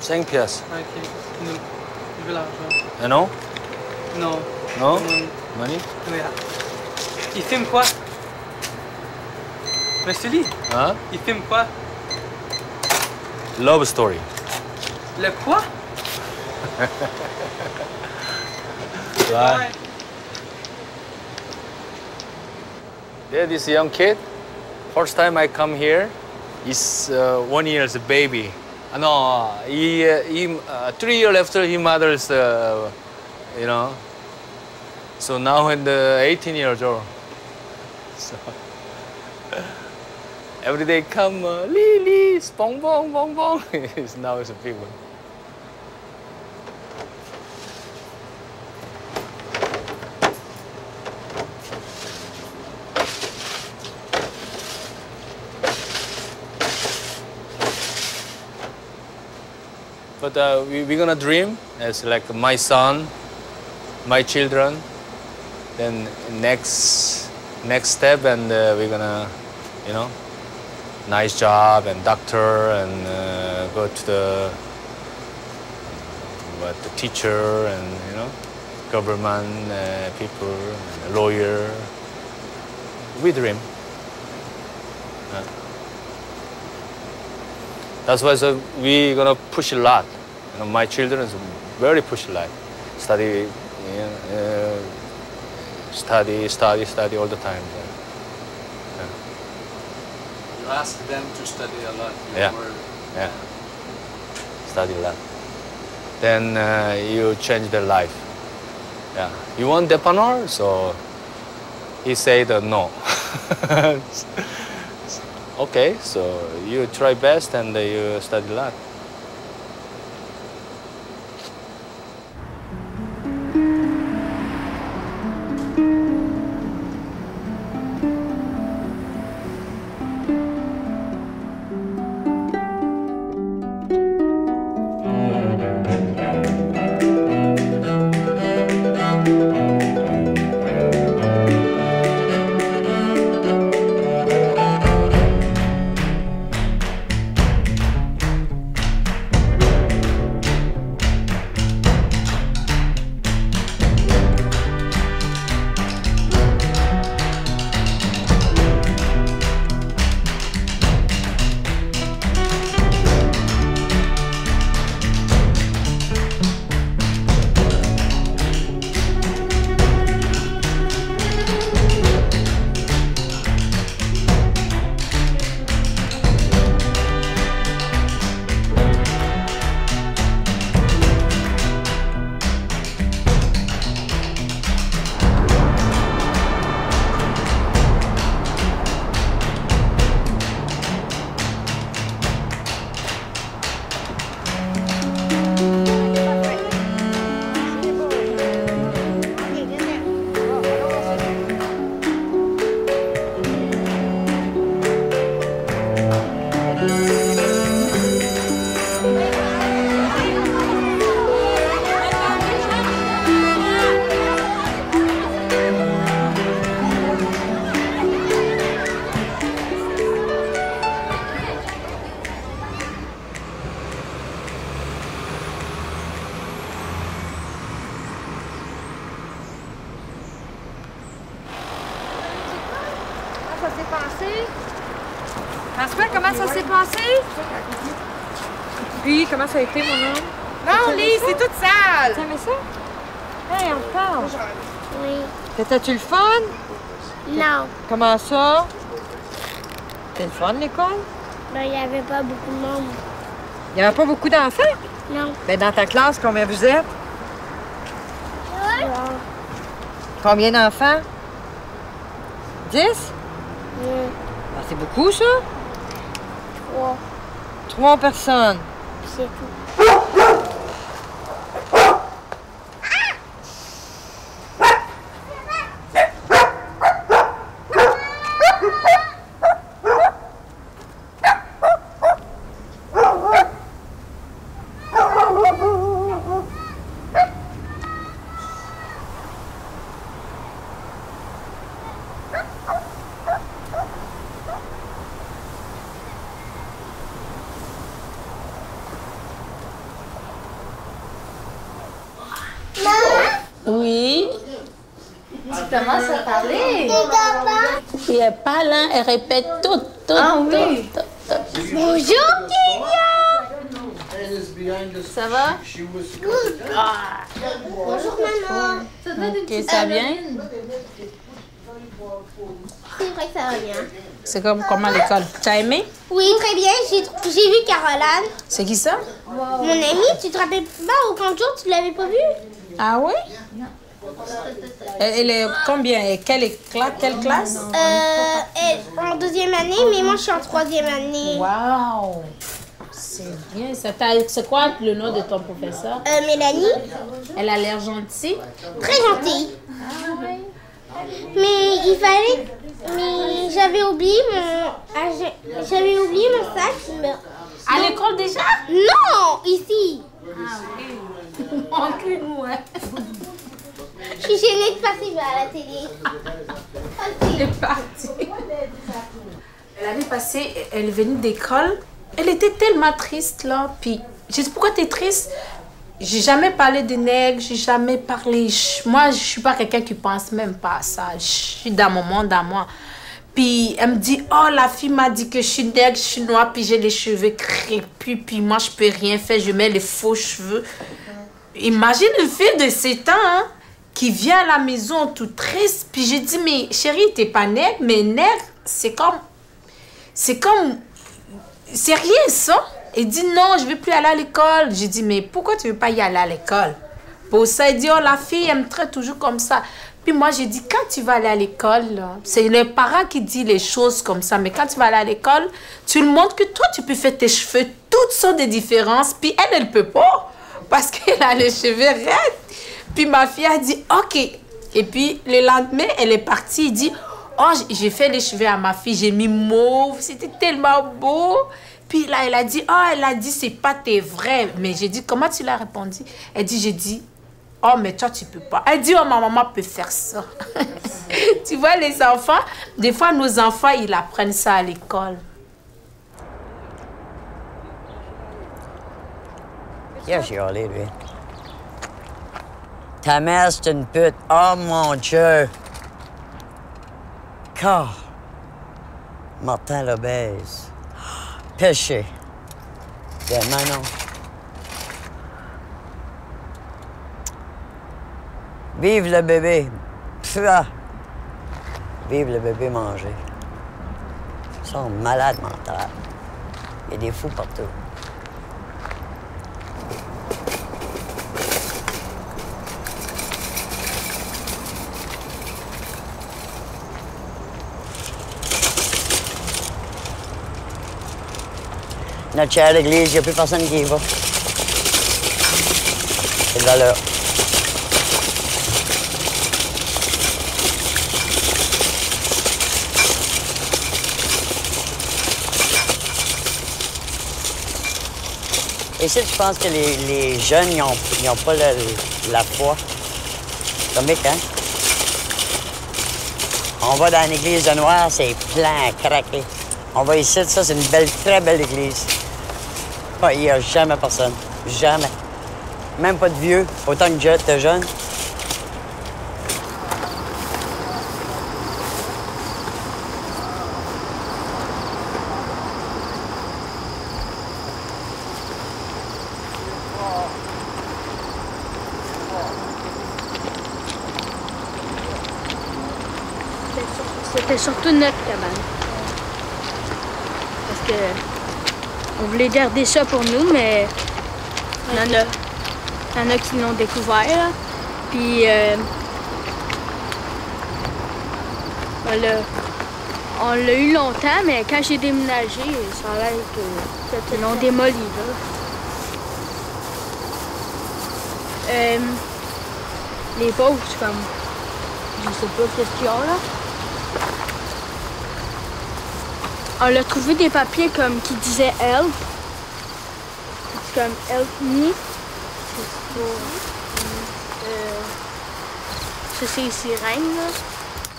5 pièces. Ok. Nous, je veux l'argent. Et non? Non. Non? Money. Money? Oui. Il filme quoi Monsieur Lee, Hein? il filme quoi Love story. Le quoi *laughs* Yeah, this young kid First time I come here, he's uh, one year as a baby. Uh, no, he, uh, he uh, three years after his mother's, uh, you know. So now in the 18 years old. So *laughs* every day come, uh, Lily, bong bong bong bong. *laughs* Now it's a big one. Uh, we, we're gonna dream as like my son, my children. Then next next step, and uh, we're gonna, you know, nice job and doctor and uh, go to the what the teacher and you know government uh, people, lawyer. We dream. That's why so we gonna push a lot. My children is very push a lot. Study, you know, uh, study, study, study all the time. Yeah. You ask them to study a lot. Yeah. were- Yeah. Study a lot. Then uh, you change their life. Yeah. You want dépanneur? So he said uh, no. *laughs* okay, so you try best and uh, you study a lot. Mon homme? Non, Lise, c'est toute sale! Tu aimais ça? Hey, on parle. Oui. C'était-tu le fun? Non. Comment ça? C'était le fun, l'école? Ben, il n'y avait pas beaucoup de monde. Il n'y avait pas beaucoup d'enfants? Non. Ben, dans ta classe, combien vous êtes? Ouais. Combien d'enfants? Dix? Oui. Ben, c'est beaucoup, ça? Trois. Trois personnes. C'est tout. Oui. Tu commences à parler. Puis elle parle, hein, elle répète tout, tout, Ah tout, oui. tout, tout. Bonjour, Ça va? Ah. Bonjour, maman. Ok, ça vient? C'est vrai que ça va bien. C'est comme comment l'école. Tu as aimé? Oui, très bien. J'ai vu Caroline. C'est qui ça? Mon amie, tu te rappelles pas au camp de jour, tu l'avais pas vue? Ah oui? Elle, elle est combien? Et Quelle, quelle classe? Euh, elle- en deuxième année, mais moi je suis en troisième année. Wow! C'est bien. C'est quoi le nom de ton professeur? Euh, Mélanie. Elle a l'air gentille. Très gentille. Mais il fallait. Mais j'avais oublié mon. ah, J'avais oublié mon sac. mais- À l'école déjà? Non, ici. Ah oui. ouais. Je suis gênée de passer à la télé. *laughs* Elle est partie. L'année passée, elle est venue d'école. Elle était tellement triste, là. Puis, j'ai dit, pourquoi t'es triste? J'ai jamais parlé de nègres, j'ai jamais parlé. Moi, je suis pas quelqu'un qui pense même pas à ça. Je suis dans mon monde à moi. Puis elle me dit, oh, la fille m'a dit que je suis nègre, je suis noire, puis j'ai les cheveux crépus, puis moi, je peux rien faire, je mets les faux cheveux. Imagine une fille de 7 ans hein, qui vient à la maison tout triste, puis j'ai dit, mais chérie, t'es pas nègre, mais nègre, c'est comme. C'est comme. C'est rien ça. Elle dit, non, je veux plus aller à l'école. J'ai dit, mais pourquoi tu veux pas y aller à l'école? Pour ça, elle dit, oh, la fille, elle me traite toujours comme ça. Puis moi, j'ai dit, quand tu vas aller à l'école, c'est les parents qui disent les choses comme ça. Mais quand tu vas aller à l'école, tu lui montres que toi, tu peux faire tes cheveux, toutes sortes de différences. Puis elle, elle peut pas. Parce qu'elle a les cheveux raides. Puis ma fille a dit, OK. Et puis le lendemain, elle est partie. Elle dit, oh, j'ai fait les cheveux à ma fille. J'ai mis mauve. C'était tellement beau. Puis là, elle a dit, oh, elle a dit, c'est pas tes vrais. Mais j'ai dit, comment tu l'as répondu? Elle dit, j'ai dit, oh, mais toi, tu peux pas. Elle dit, oh, ma maman peut faire ça. *laughs* tu vois, les enfants, des fois, nos enfants, ils apprennent ça à l'école. Qui a chialé, lui? Ta mère, c'est une pute. Oh, mon Dieu! Car. Martin l'obèse. Péché. Bien, Manon. Vive le bébé. Pua. Vive le bébé mangé. Ils sont malades mentales. Il y a des fous partout. Notre chère église, il n'y a plus personne qui y va. C'est de valeur. Et si tu penses que les, les jeunes, ils n'ont pas le- la foi? Comique, hein? On va dans l'église de Noir, c'est plein à craquer. On va ici, ça, c'est une belle, très belle église. Il n'y a jamais personne. Jamais. Même pas de vieux, autant que de de jeunes. C'était surtout notre cabane. Parce que on voulait garder ça pour nous, mais il y en a, il y en a qui l'ont découvert. là. Puis euh, on l'a on l'a eu longtemps, mais quand j'ai déménagé, ça a l'air que ils l'ont démoli. Là. Euh, les pauvres, c'est comme. Je sais pas qu'est-ce qu'il y a là. On a trouvé des papiers comme qui disaient help. Comme help me. C'est pour. euh, ça, c'est les sirènes, là.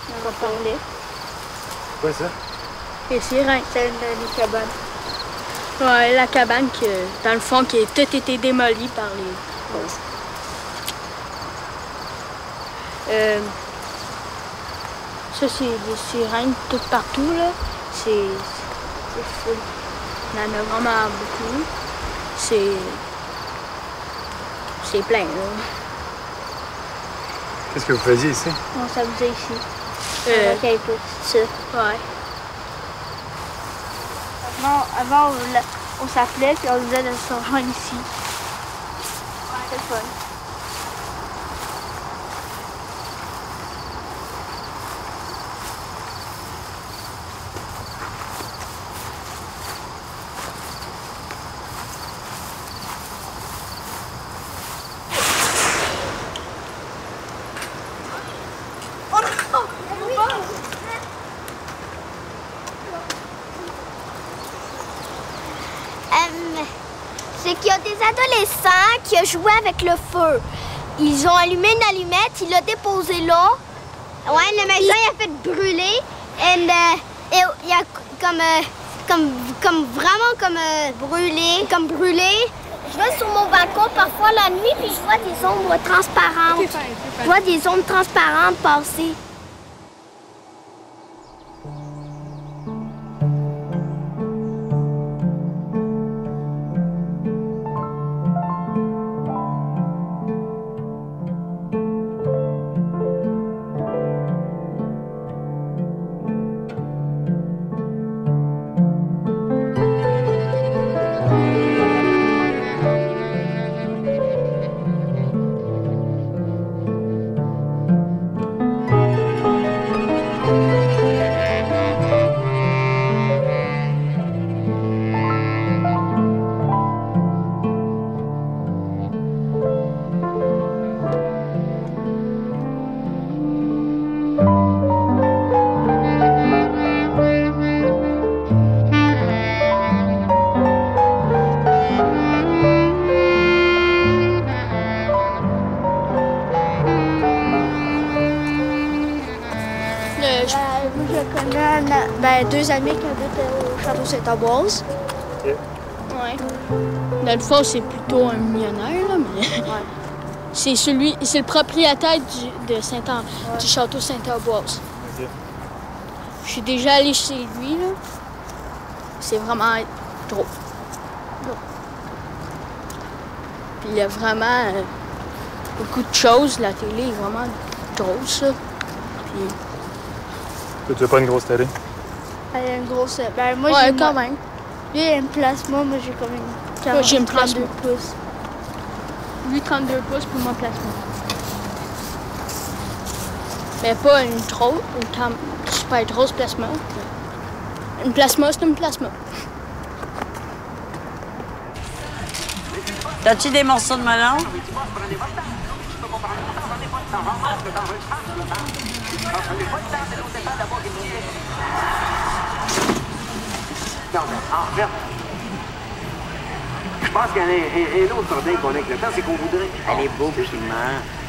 On en parlait. Quoi ça? Les sirènes, c'est une des cabanes. Ouais, la cabane que, dans le fond, qui a tout été démolie par les pauvres. Euh, ça, c'est des sirènes tout partout, là. C'est c'est fou. Il y en a vraiment beaucoup. C'est. C'est plein, là. Qu'est-ce que vous faisiez ici? On s'amusait ici. Euh, Ok, un peu, c'est ça. Ouais. Avant, avant on, l'a- on s'appelait puis on disait de se rejoindre ici. C'est le fun. Euh, c'est qu'il y a des adolescents qui ont joué avec le feu. Ils ont allumé une allumette, ils l'ont déposé là. Ouais, la maison il a fait brûler. And, euh, et il y a comme, euh, comme, comme vraiment comme euh, brûlé, comme brûlé. Je vais sur mon balcon parfois la nuit puis je vois des ombres transparentes. Je vois des ombres transparentes passer. Deux amis qui habitent au château Saint-Ambroise. Ouais. Dans le fond, c'est plutôt un millionnaire, là, mais. *laughs* C'est celui, c'est le propriétaire du, de Saint du château Saint-Ambroise. Je suis déjà allée chez lui, là. C'est vraiment. Drôle. Puis il y a vraiment euh, beaucoup de choses. La télé est vraiment ça. Puis Tu veux pas une grosse télé? Elle a une grosse. Ben, moi, Ouais, j'ai quand moi- même. Lui, il a une plasma. Moi, j'ai comme une. Moi, j'ai une 32 plasma. pouces. Lui, 32 pouces pour moi, plasma. Mais pas une trop, une tam- super grosse plasma. Une plasma, c'est une plasma. T'as-tu des morceaux de melon? En fait, je pense qu'il y a un, un- un autre problème qu'on a avec le temps, c'est qu'on voudrait. Elle est beau.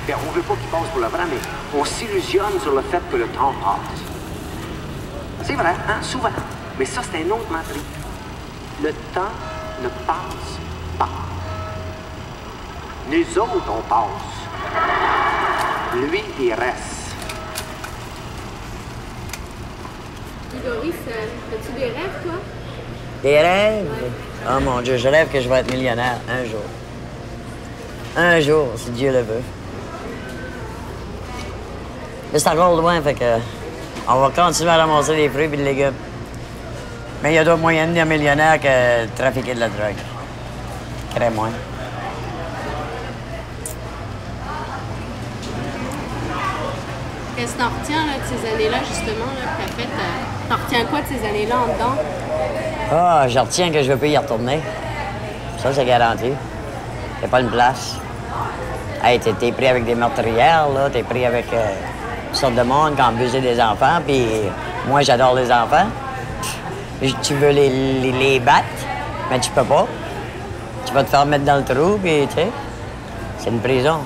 Bien, on veut pas qu'il passe pour le vrai, mais on s'illusionne sur le fait que le temps passe. C'est vrai, hein, souvent. Mais ça, c'est un autre menterie. Le temps ne passe pas. Nous autres, on passe. Lui, il reste. Doris, euh, as-tu des rêves, toi? Des rêves? Oh mon Dieu, je rêve que je vais être millionnaire un jour. Un jour, si Dieu le veut. Mais c'est encore loin, fait que on va continuer à ramasser des fruits et des légumes. Mais il y a d'autres moyens de millionnaire que de trafiquer de la drogue. Très moins. Qu'est-ce que t'en retiens là, de ces années-là, justement, là, t'as fait? euh, T'en retiens quoi de ces années-là en dedans? Ah, je retiens que je veux pas y retourner. Ça, c'est garanti. C'est pas une place. Hey, t'es, pris avec des meurtrières, là. T'es pris avec euh, toutes sortes de monde qui ont abusé des enfants. Puis moi, j'adore les enfants. Tu veux les, battre, mais tu peux pas. Tu vas te faire mettre dans le trou, puis tu sais. C'est une prison.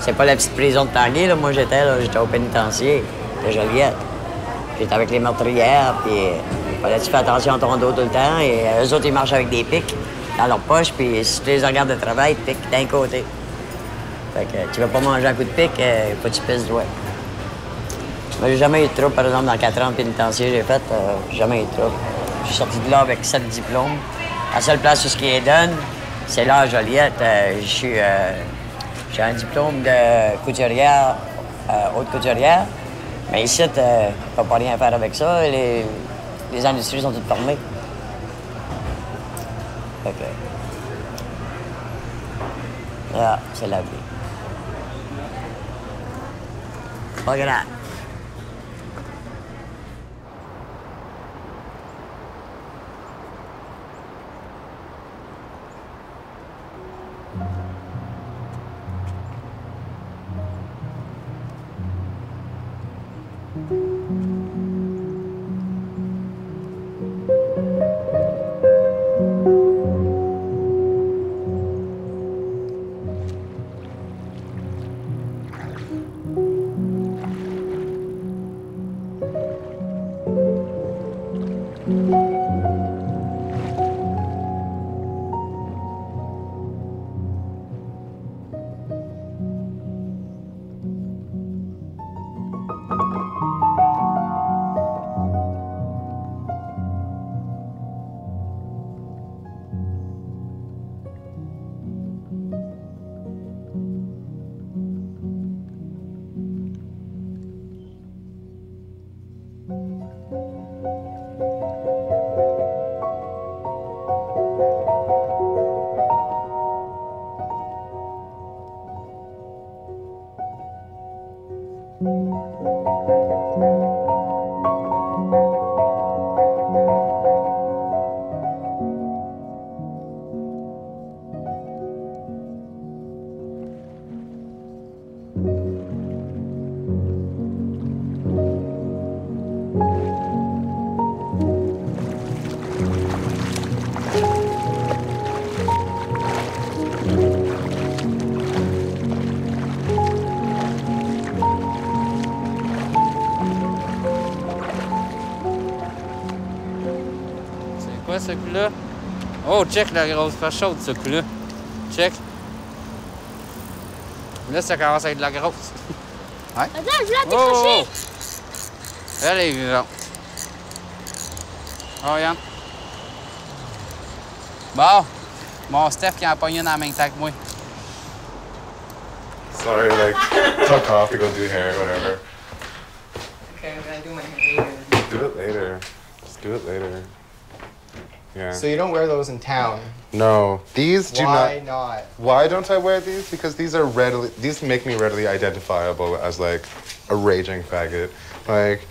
C'est pas la petite prison de Tanguay, là. Moi, j'étais, là, j'étais au pénitencier de Joliette. J'étais avec les meurtrières, puis tu fasses attention à ton dos tout le temps? Et euh, eux autres, ils marchent avec des pics dans leur poche, puis si tu les regardes de travail, ils piquent d'un côté. Fait que euh, tu veux pas manger un coup de pic, il faut que tu pisses droit. Mais j'ai jamais eu de trouble, par exemple, dans quatre ans de pénitencier j'ai fait, euh, jamais eu de trouble. Je suis sorti de là avec sept diplômes. La seule place où ce qui est donne, c'est là Joliette. Euh, euh, j'ai un diplôme de couturière, euh, haute couturière, Mais ici, euh, t'as pas rien faire avec ça. Les, les industries sont toutes fermées. Que... Ah, c'est la vie. Look at that. Coup-là? Oh, check la grosse face chaude, ce coup-là. Check. Là, ça commence à être de la grosse. *laughs* Ouais. Attends, je voulais Oh, oh, décrocher. oh. Elle est vivante. Oh, regarde. Bon. Mon Steph qui a pogné dans la même temps que moi. Sorry, like, took off to go do hair, whatever. Okay, I'm gonna do my hair later. Do it later. Just do it later. Yeah. So you don't wear those in town. no, these do Why not. not? Why don't I wear these? Because these are readily. These make me readily identifiable as like a raging faggot. Like,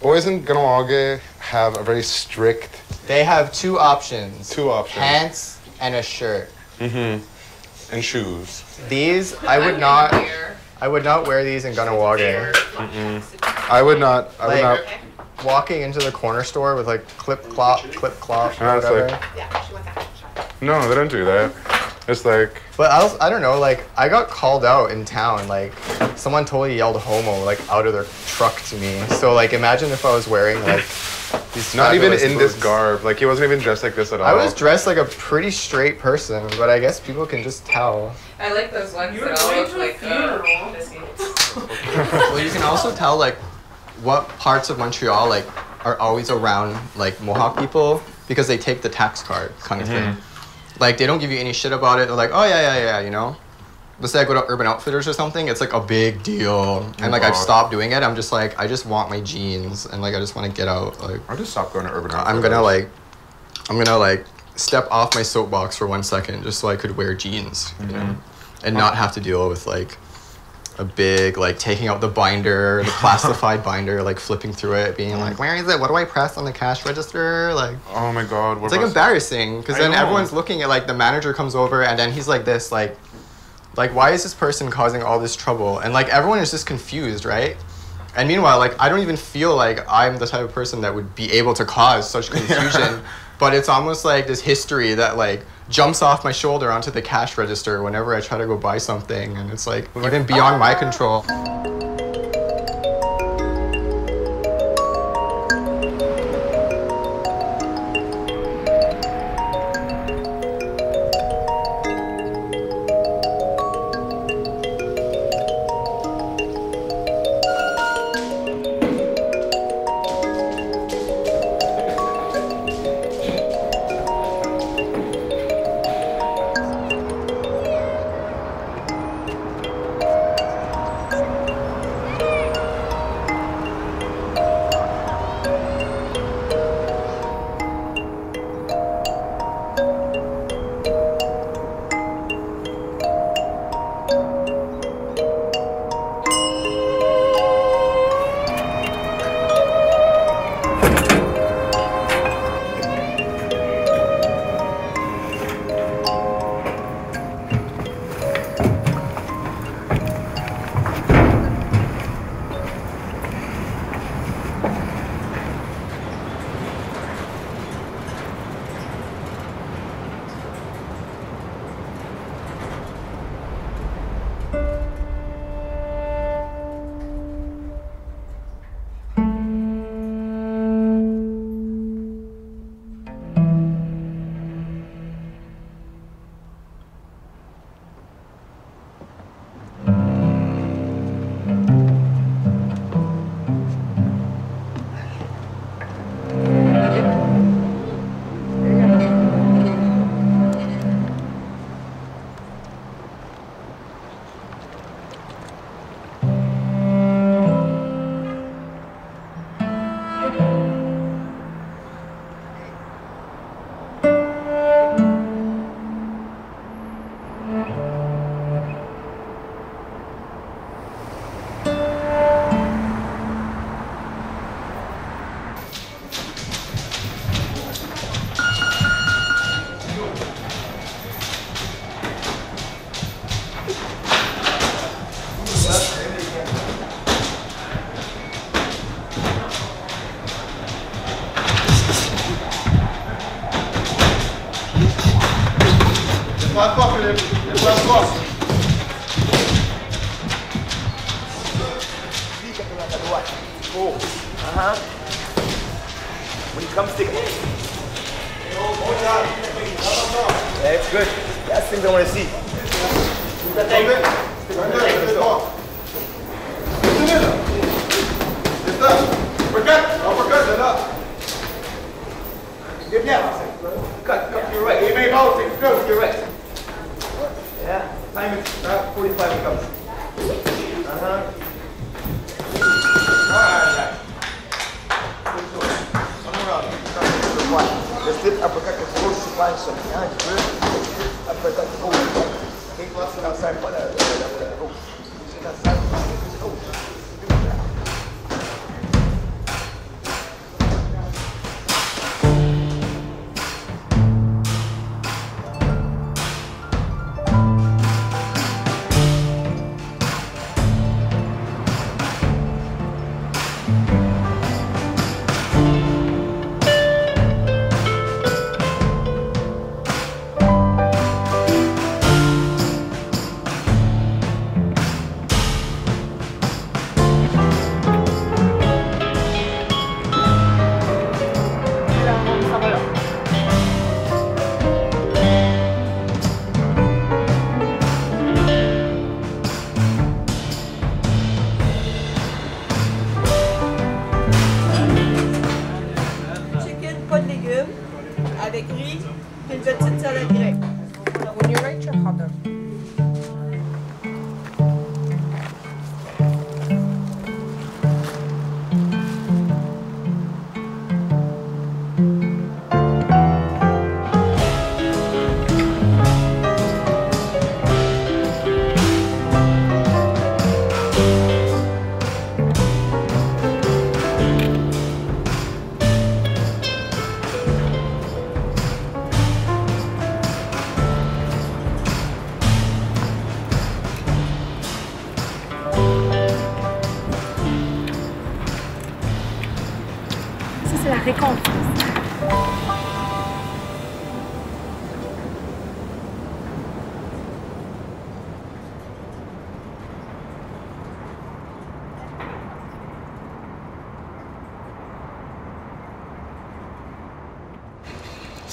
boys in Ganawage have a very strict. They have two options. Two options. Pants and a shirt. Mm-hmm. And shoes. These I would not. I would not wear these in Ganawage. Mm-mm. I would not. I would Like, not. Walking into the corner store with like clip clop, clip clop, And I was whatever. like, no, they don't do that. It's like, But I, was, I don't know, like, I got called out in town. Like, someone totally yelled homo, like, out of their truck to me. So, like, imagine if I was wearing, like, these not even fabulous in this garb. Like, he wasn't even dressed like this at all. I was dressed like a pretty straight person, but I guess people can just tell. I like those ones You're that all going look to like uh, funeral. biscuits. *laughs* *laughs* well, you can also tell, like, what parts of Montreal, like, are always around, like, Mohawk people because they take the tax card kind of thing. Mm-hmm. Like, they don't give you any shit about it. They're like, oh, yeah, yeah, yeah, you know? Let's say I go to Urban Outfitters or something, it's like a big deal. And like I've stopped doing it. I'm just like, I just want my jeans and like I just want to get out. Like I just stopped going to Urban Outfitters. I'm gonna like I'm gonna like step off my soapbox for one second just so I could wear jeans, you know? Mm-hmm. And not have to deal with like a big like taking out the binder, the *laughs* plastified binder, like flipping through it, being like, where is it? What do I press on the cash register? Like Oh my god. What it's like embarrassing because then know. everyone's looking at like the manager comes over and then he's like this like like why is this person causing all this trouble and like everyone is just confused right and meanwhile like i don't even feel like i'm the type of person that would be able to cause such *laughs* confusion but it's almost like this history that like jumps off my shoulder onto the cash register whenever i try to go buy something and it's like even beyond my control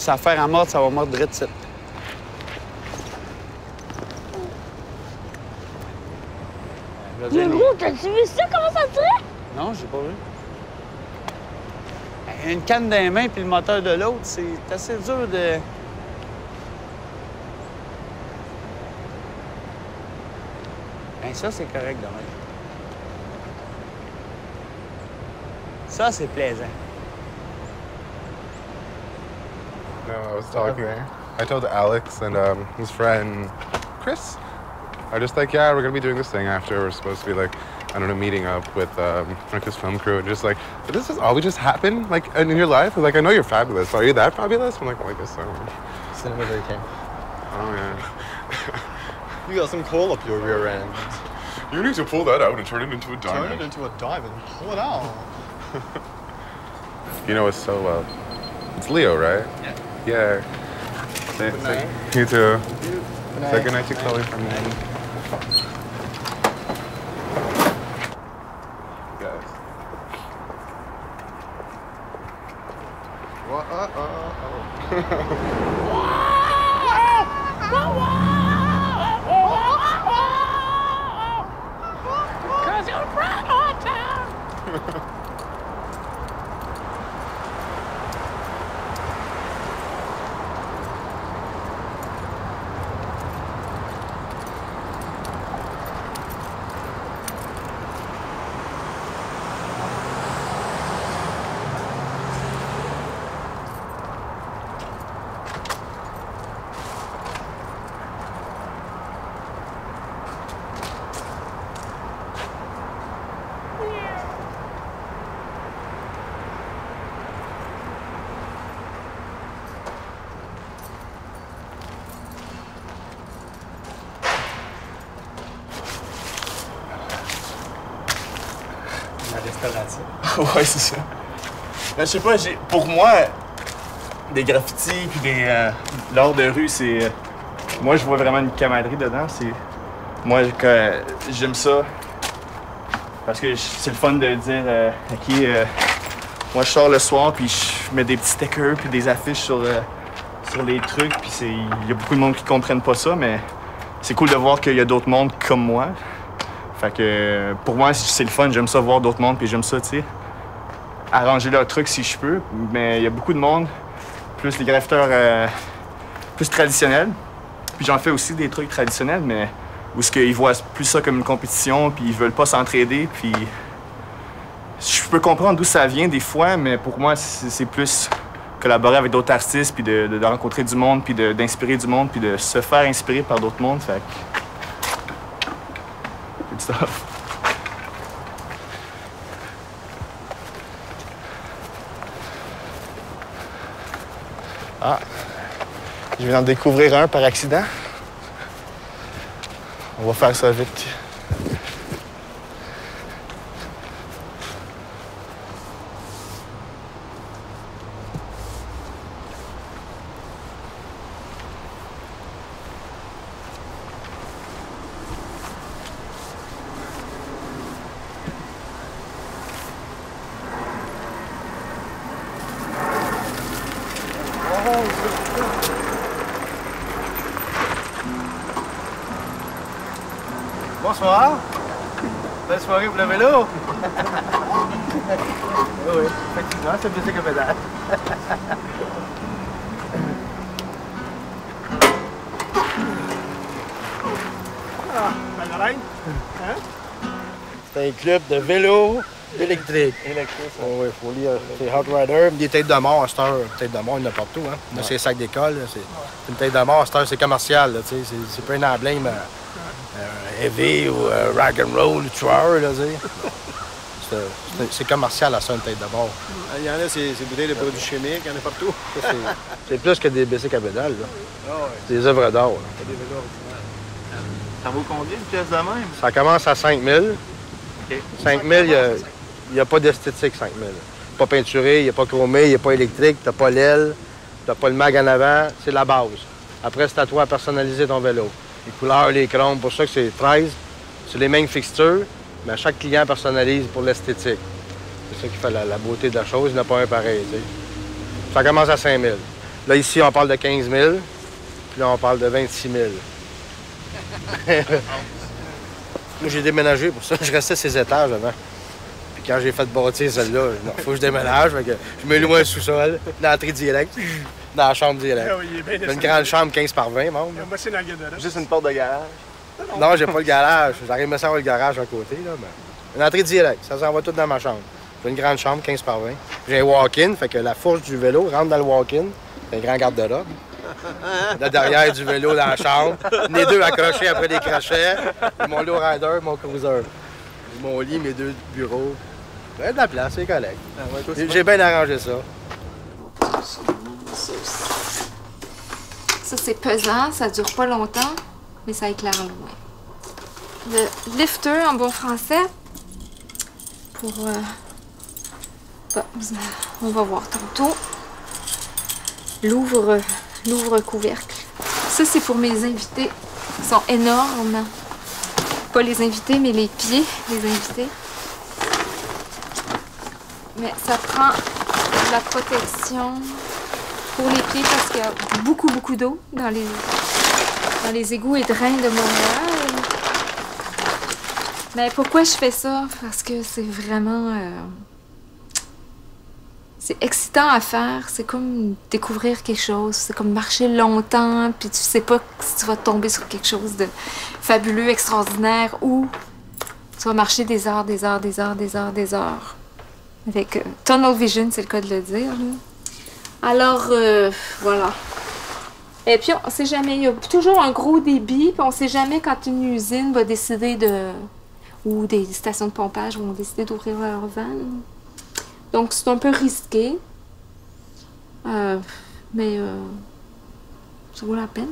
ça fait à mordre, ça va mordre direct ici. Mais gros, t'as-tu vu ça? Comment ça tirait? Non, j'ai pas vu. Ben, Une canne d'un main puis le moteur de l'autre, c'est assez dur de. Ben ça, c'est correct de même. Ça, c'est plaisant. No, I was talking. I told Alex and um, his friend Chris. are just like, yeah, we're gonna be doing this thing after. We're supposed to be like, I don't know, meeting up with um, like this film crew, and just like, did this just always just happen like in your life? Like, I know you're fabulous. Are you that fabulous? I'm like, well, I guess so. Cinema Day came. Oh yeah. *laughs* You got some coal up your rear end. You need to pull that out and turn it into a diamond. Turn it into a diamond. Pull it out. *laughs* You know, it's so. Uh, it's Leo, right? Yeah. Yeah. Say, Good say- night. you too. Good Say night. good night to Chloe from me. *laughs* Ouais, c'est ça. Mais je sais pas, pour moi, des graffitis puis des euh, l'art de rue, c'est euh, moi, je vois vraiment une camaraderie dedans. C'est... Moi, j'aime ça. Parce que c'est le fun de dire, euh, OK, moi, je sors le soir, puis je mets des petits stickers, puis des affiches sur, sur les trucs. Puis c'est... il y a beaucoup de monde qui comprennent pas ça, mais c'est cool de voir qu'il y a d'autres mondes comme moi. Fait que pour moi, c'est le fun. J'aime ça voir d'autres mondes, puis j'aime ça, tu sais, arranger leurs trucs si je peux. Mais il y a beaucoup de monde, plus les graffiteurs euh, plus traditionnels. Puis j'en fais aussi des trucs traditionnels, mais où ce qu'ils voient plus ça comme une compétition, puis ils veulent pas s'entraider, puis je peux comprendre d'où ça vient des fois, mais pour moi c'est plus collaborer avec d'autres artistes, puis de, de- rencontrer du monde, puis d'inspirer du monde, puis de se faire inspirer par d'autres mondes. Fait Ah, je viens d'en découvrir un par accident. On va faire ça vite. Club de vélo électrique. Électrique, ça. oui, faut lire. C'est Hot Rider. Des têtes de mort à cette heure. Têtes de mort, il y en a partout. Hein. Là, Ouais. c'est sacs d'école. C'est une tête de mort à cette heure, c'est commercial. C'est c'est pas un emblème euh, euh, heavy ou euh, rock and roll, tueur. Là. C'est- c'est- C'est commercial à ça, une tête de mort. Il y en a, c'est c'est bouteilles de produits chimiques, il y en a partout. Ça, c'est- plus que des bicycles à pédales. là. Ah ouais. C'est des œuvres d'art. là. Ça vaut combien une pièce de même? Ça commence à 5 000. OK. 5 000, il n'y a, pas d'esthétique, 5 000. Pas peinturé, il n'est pas chromé, il n'est pas électrique, tu pas l'aile, tu pas le mag en avant, c'est la base. Après, c'est à toi de personnaliser ton vélo. Les couleurs, les chromes, pour ça que c'est 13. C'est les mêmes fixtures, mais chaque client personnalise pour l'esthétique. C'est ça qui fait la, la beauté de la chose, il n'y en a pas un pareil. Ça commence à 5 000. Là, ici, on parle de 15 000, puis là, on parle de 26 000. *laughs* Moi, j'ai déménagé pour ça. *laughs* Je restais à ces étages avant. Puis quand j'ai fait bâtir celle-là, il faut que je déménage. Fait que je mets loin un sous-sol, dans l'entrée directe, *laughs* dans la chambre directe. Ah J'ai une descendu. grande chambre 15 par 20, même. Moi, c'est dans le garde-robe. Juste une porte de garage. Non, j'ai pas le garage. J'arrive à savoir le garage à côté, là, mais... Une entrée directe, ça s'en va tout dans ma chambre. J'ai une grande chambre, 15 par 20. J'ai un walk-in, fait que la fourche du vélo rentre dans le walk-in. C'est un grand garde-robe. Là, derrière du vélo dans la chambre. Les deux accrochés après des crochets. Et mon low rider, mon cruiser. Mon lit, mes deux bureaux. Ben, de la place, c'est correct. J'ai j'ai bien arrangé ça. Ça, c'est pesant, ça dure pas longtemps, mais ça éclaire loin. Le lifter, en bon français, pour... euh, on va voir tantôt. L'ouvre l'ouvre-couvercle. Ça, c'est pour mes invités. Ils sont énormes. Pas les invités, mais les pieds des invités. Mais ça prend la protection pour les pieds parce qu'il y a beaucoup, beaucoup d'eau dans les, dans les égouts et drains de Montréal. Mais pourquoi je fais ça? Parce que c'est vraiment... euh, c'est excitant à faire. C'est comme découvrir quelque chose. C'est comme marcher longtemps, puis tu sais pas si tu vas tomber sur quelque chose de fabuleux, extraordinaire, ou tu vas marcher des heures, des heures, des heures, des heures, des heures. Avec euh, tunnel vision, c'est le cas de le dire. Alors, euh, voilà. Et puis, on sait jamais, il y a toujours un gros débit, puis on sait jamais quand une usine va décider de. ou des stations de pompage vont décider d'ouvrir leur vanne. Donc, c'est un peu risqué. Euh, mais euh, ça vaut la peine.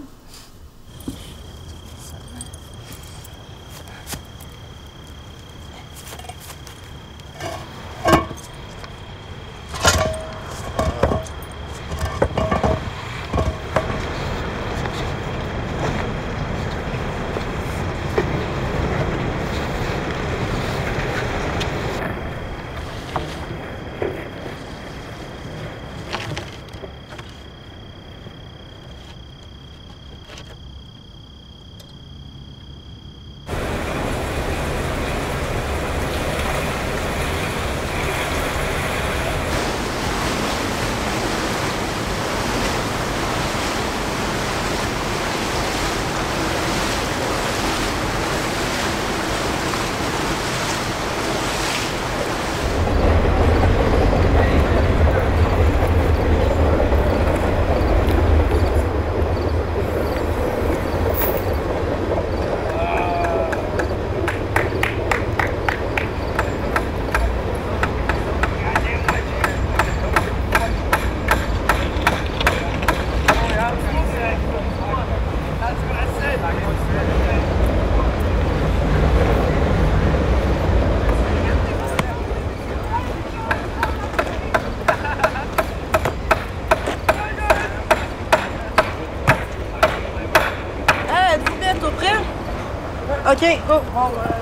OK, go. Bon,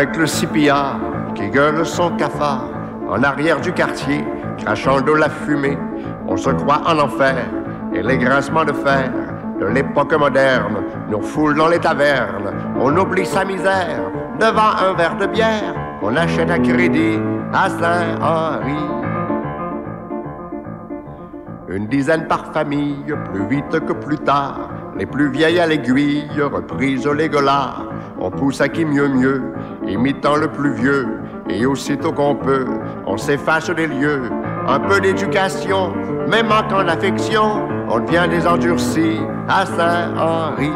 avec le CPA qui gueule son cafard en arrière du quartier, crachant de la fumée. On se croit en enfer et les grincements de fer de l'époque moderne nous foulent dans les tavernes. On oublie sa misère devant un verre de bière. On achète à crédit à Saint-Henri. Une dizaine par famille, plus vite que plus tard. Les plus vieilles à l'aiguille, reprises les gueulards. On pousse à qui mieux mieux, imitant le plus vieux. Et aussitôt qu'on peut, on s'efface des lieux. Un peu d'éducation, mais manquant d'affection, on devient des endurcis à Saint-Henri.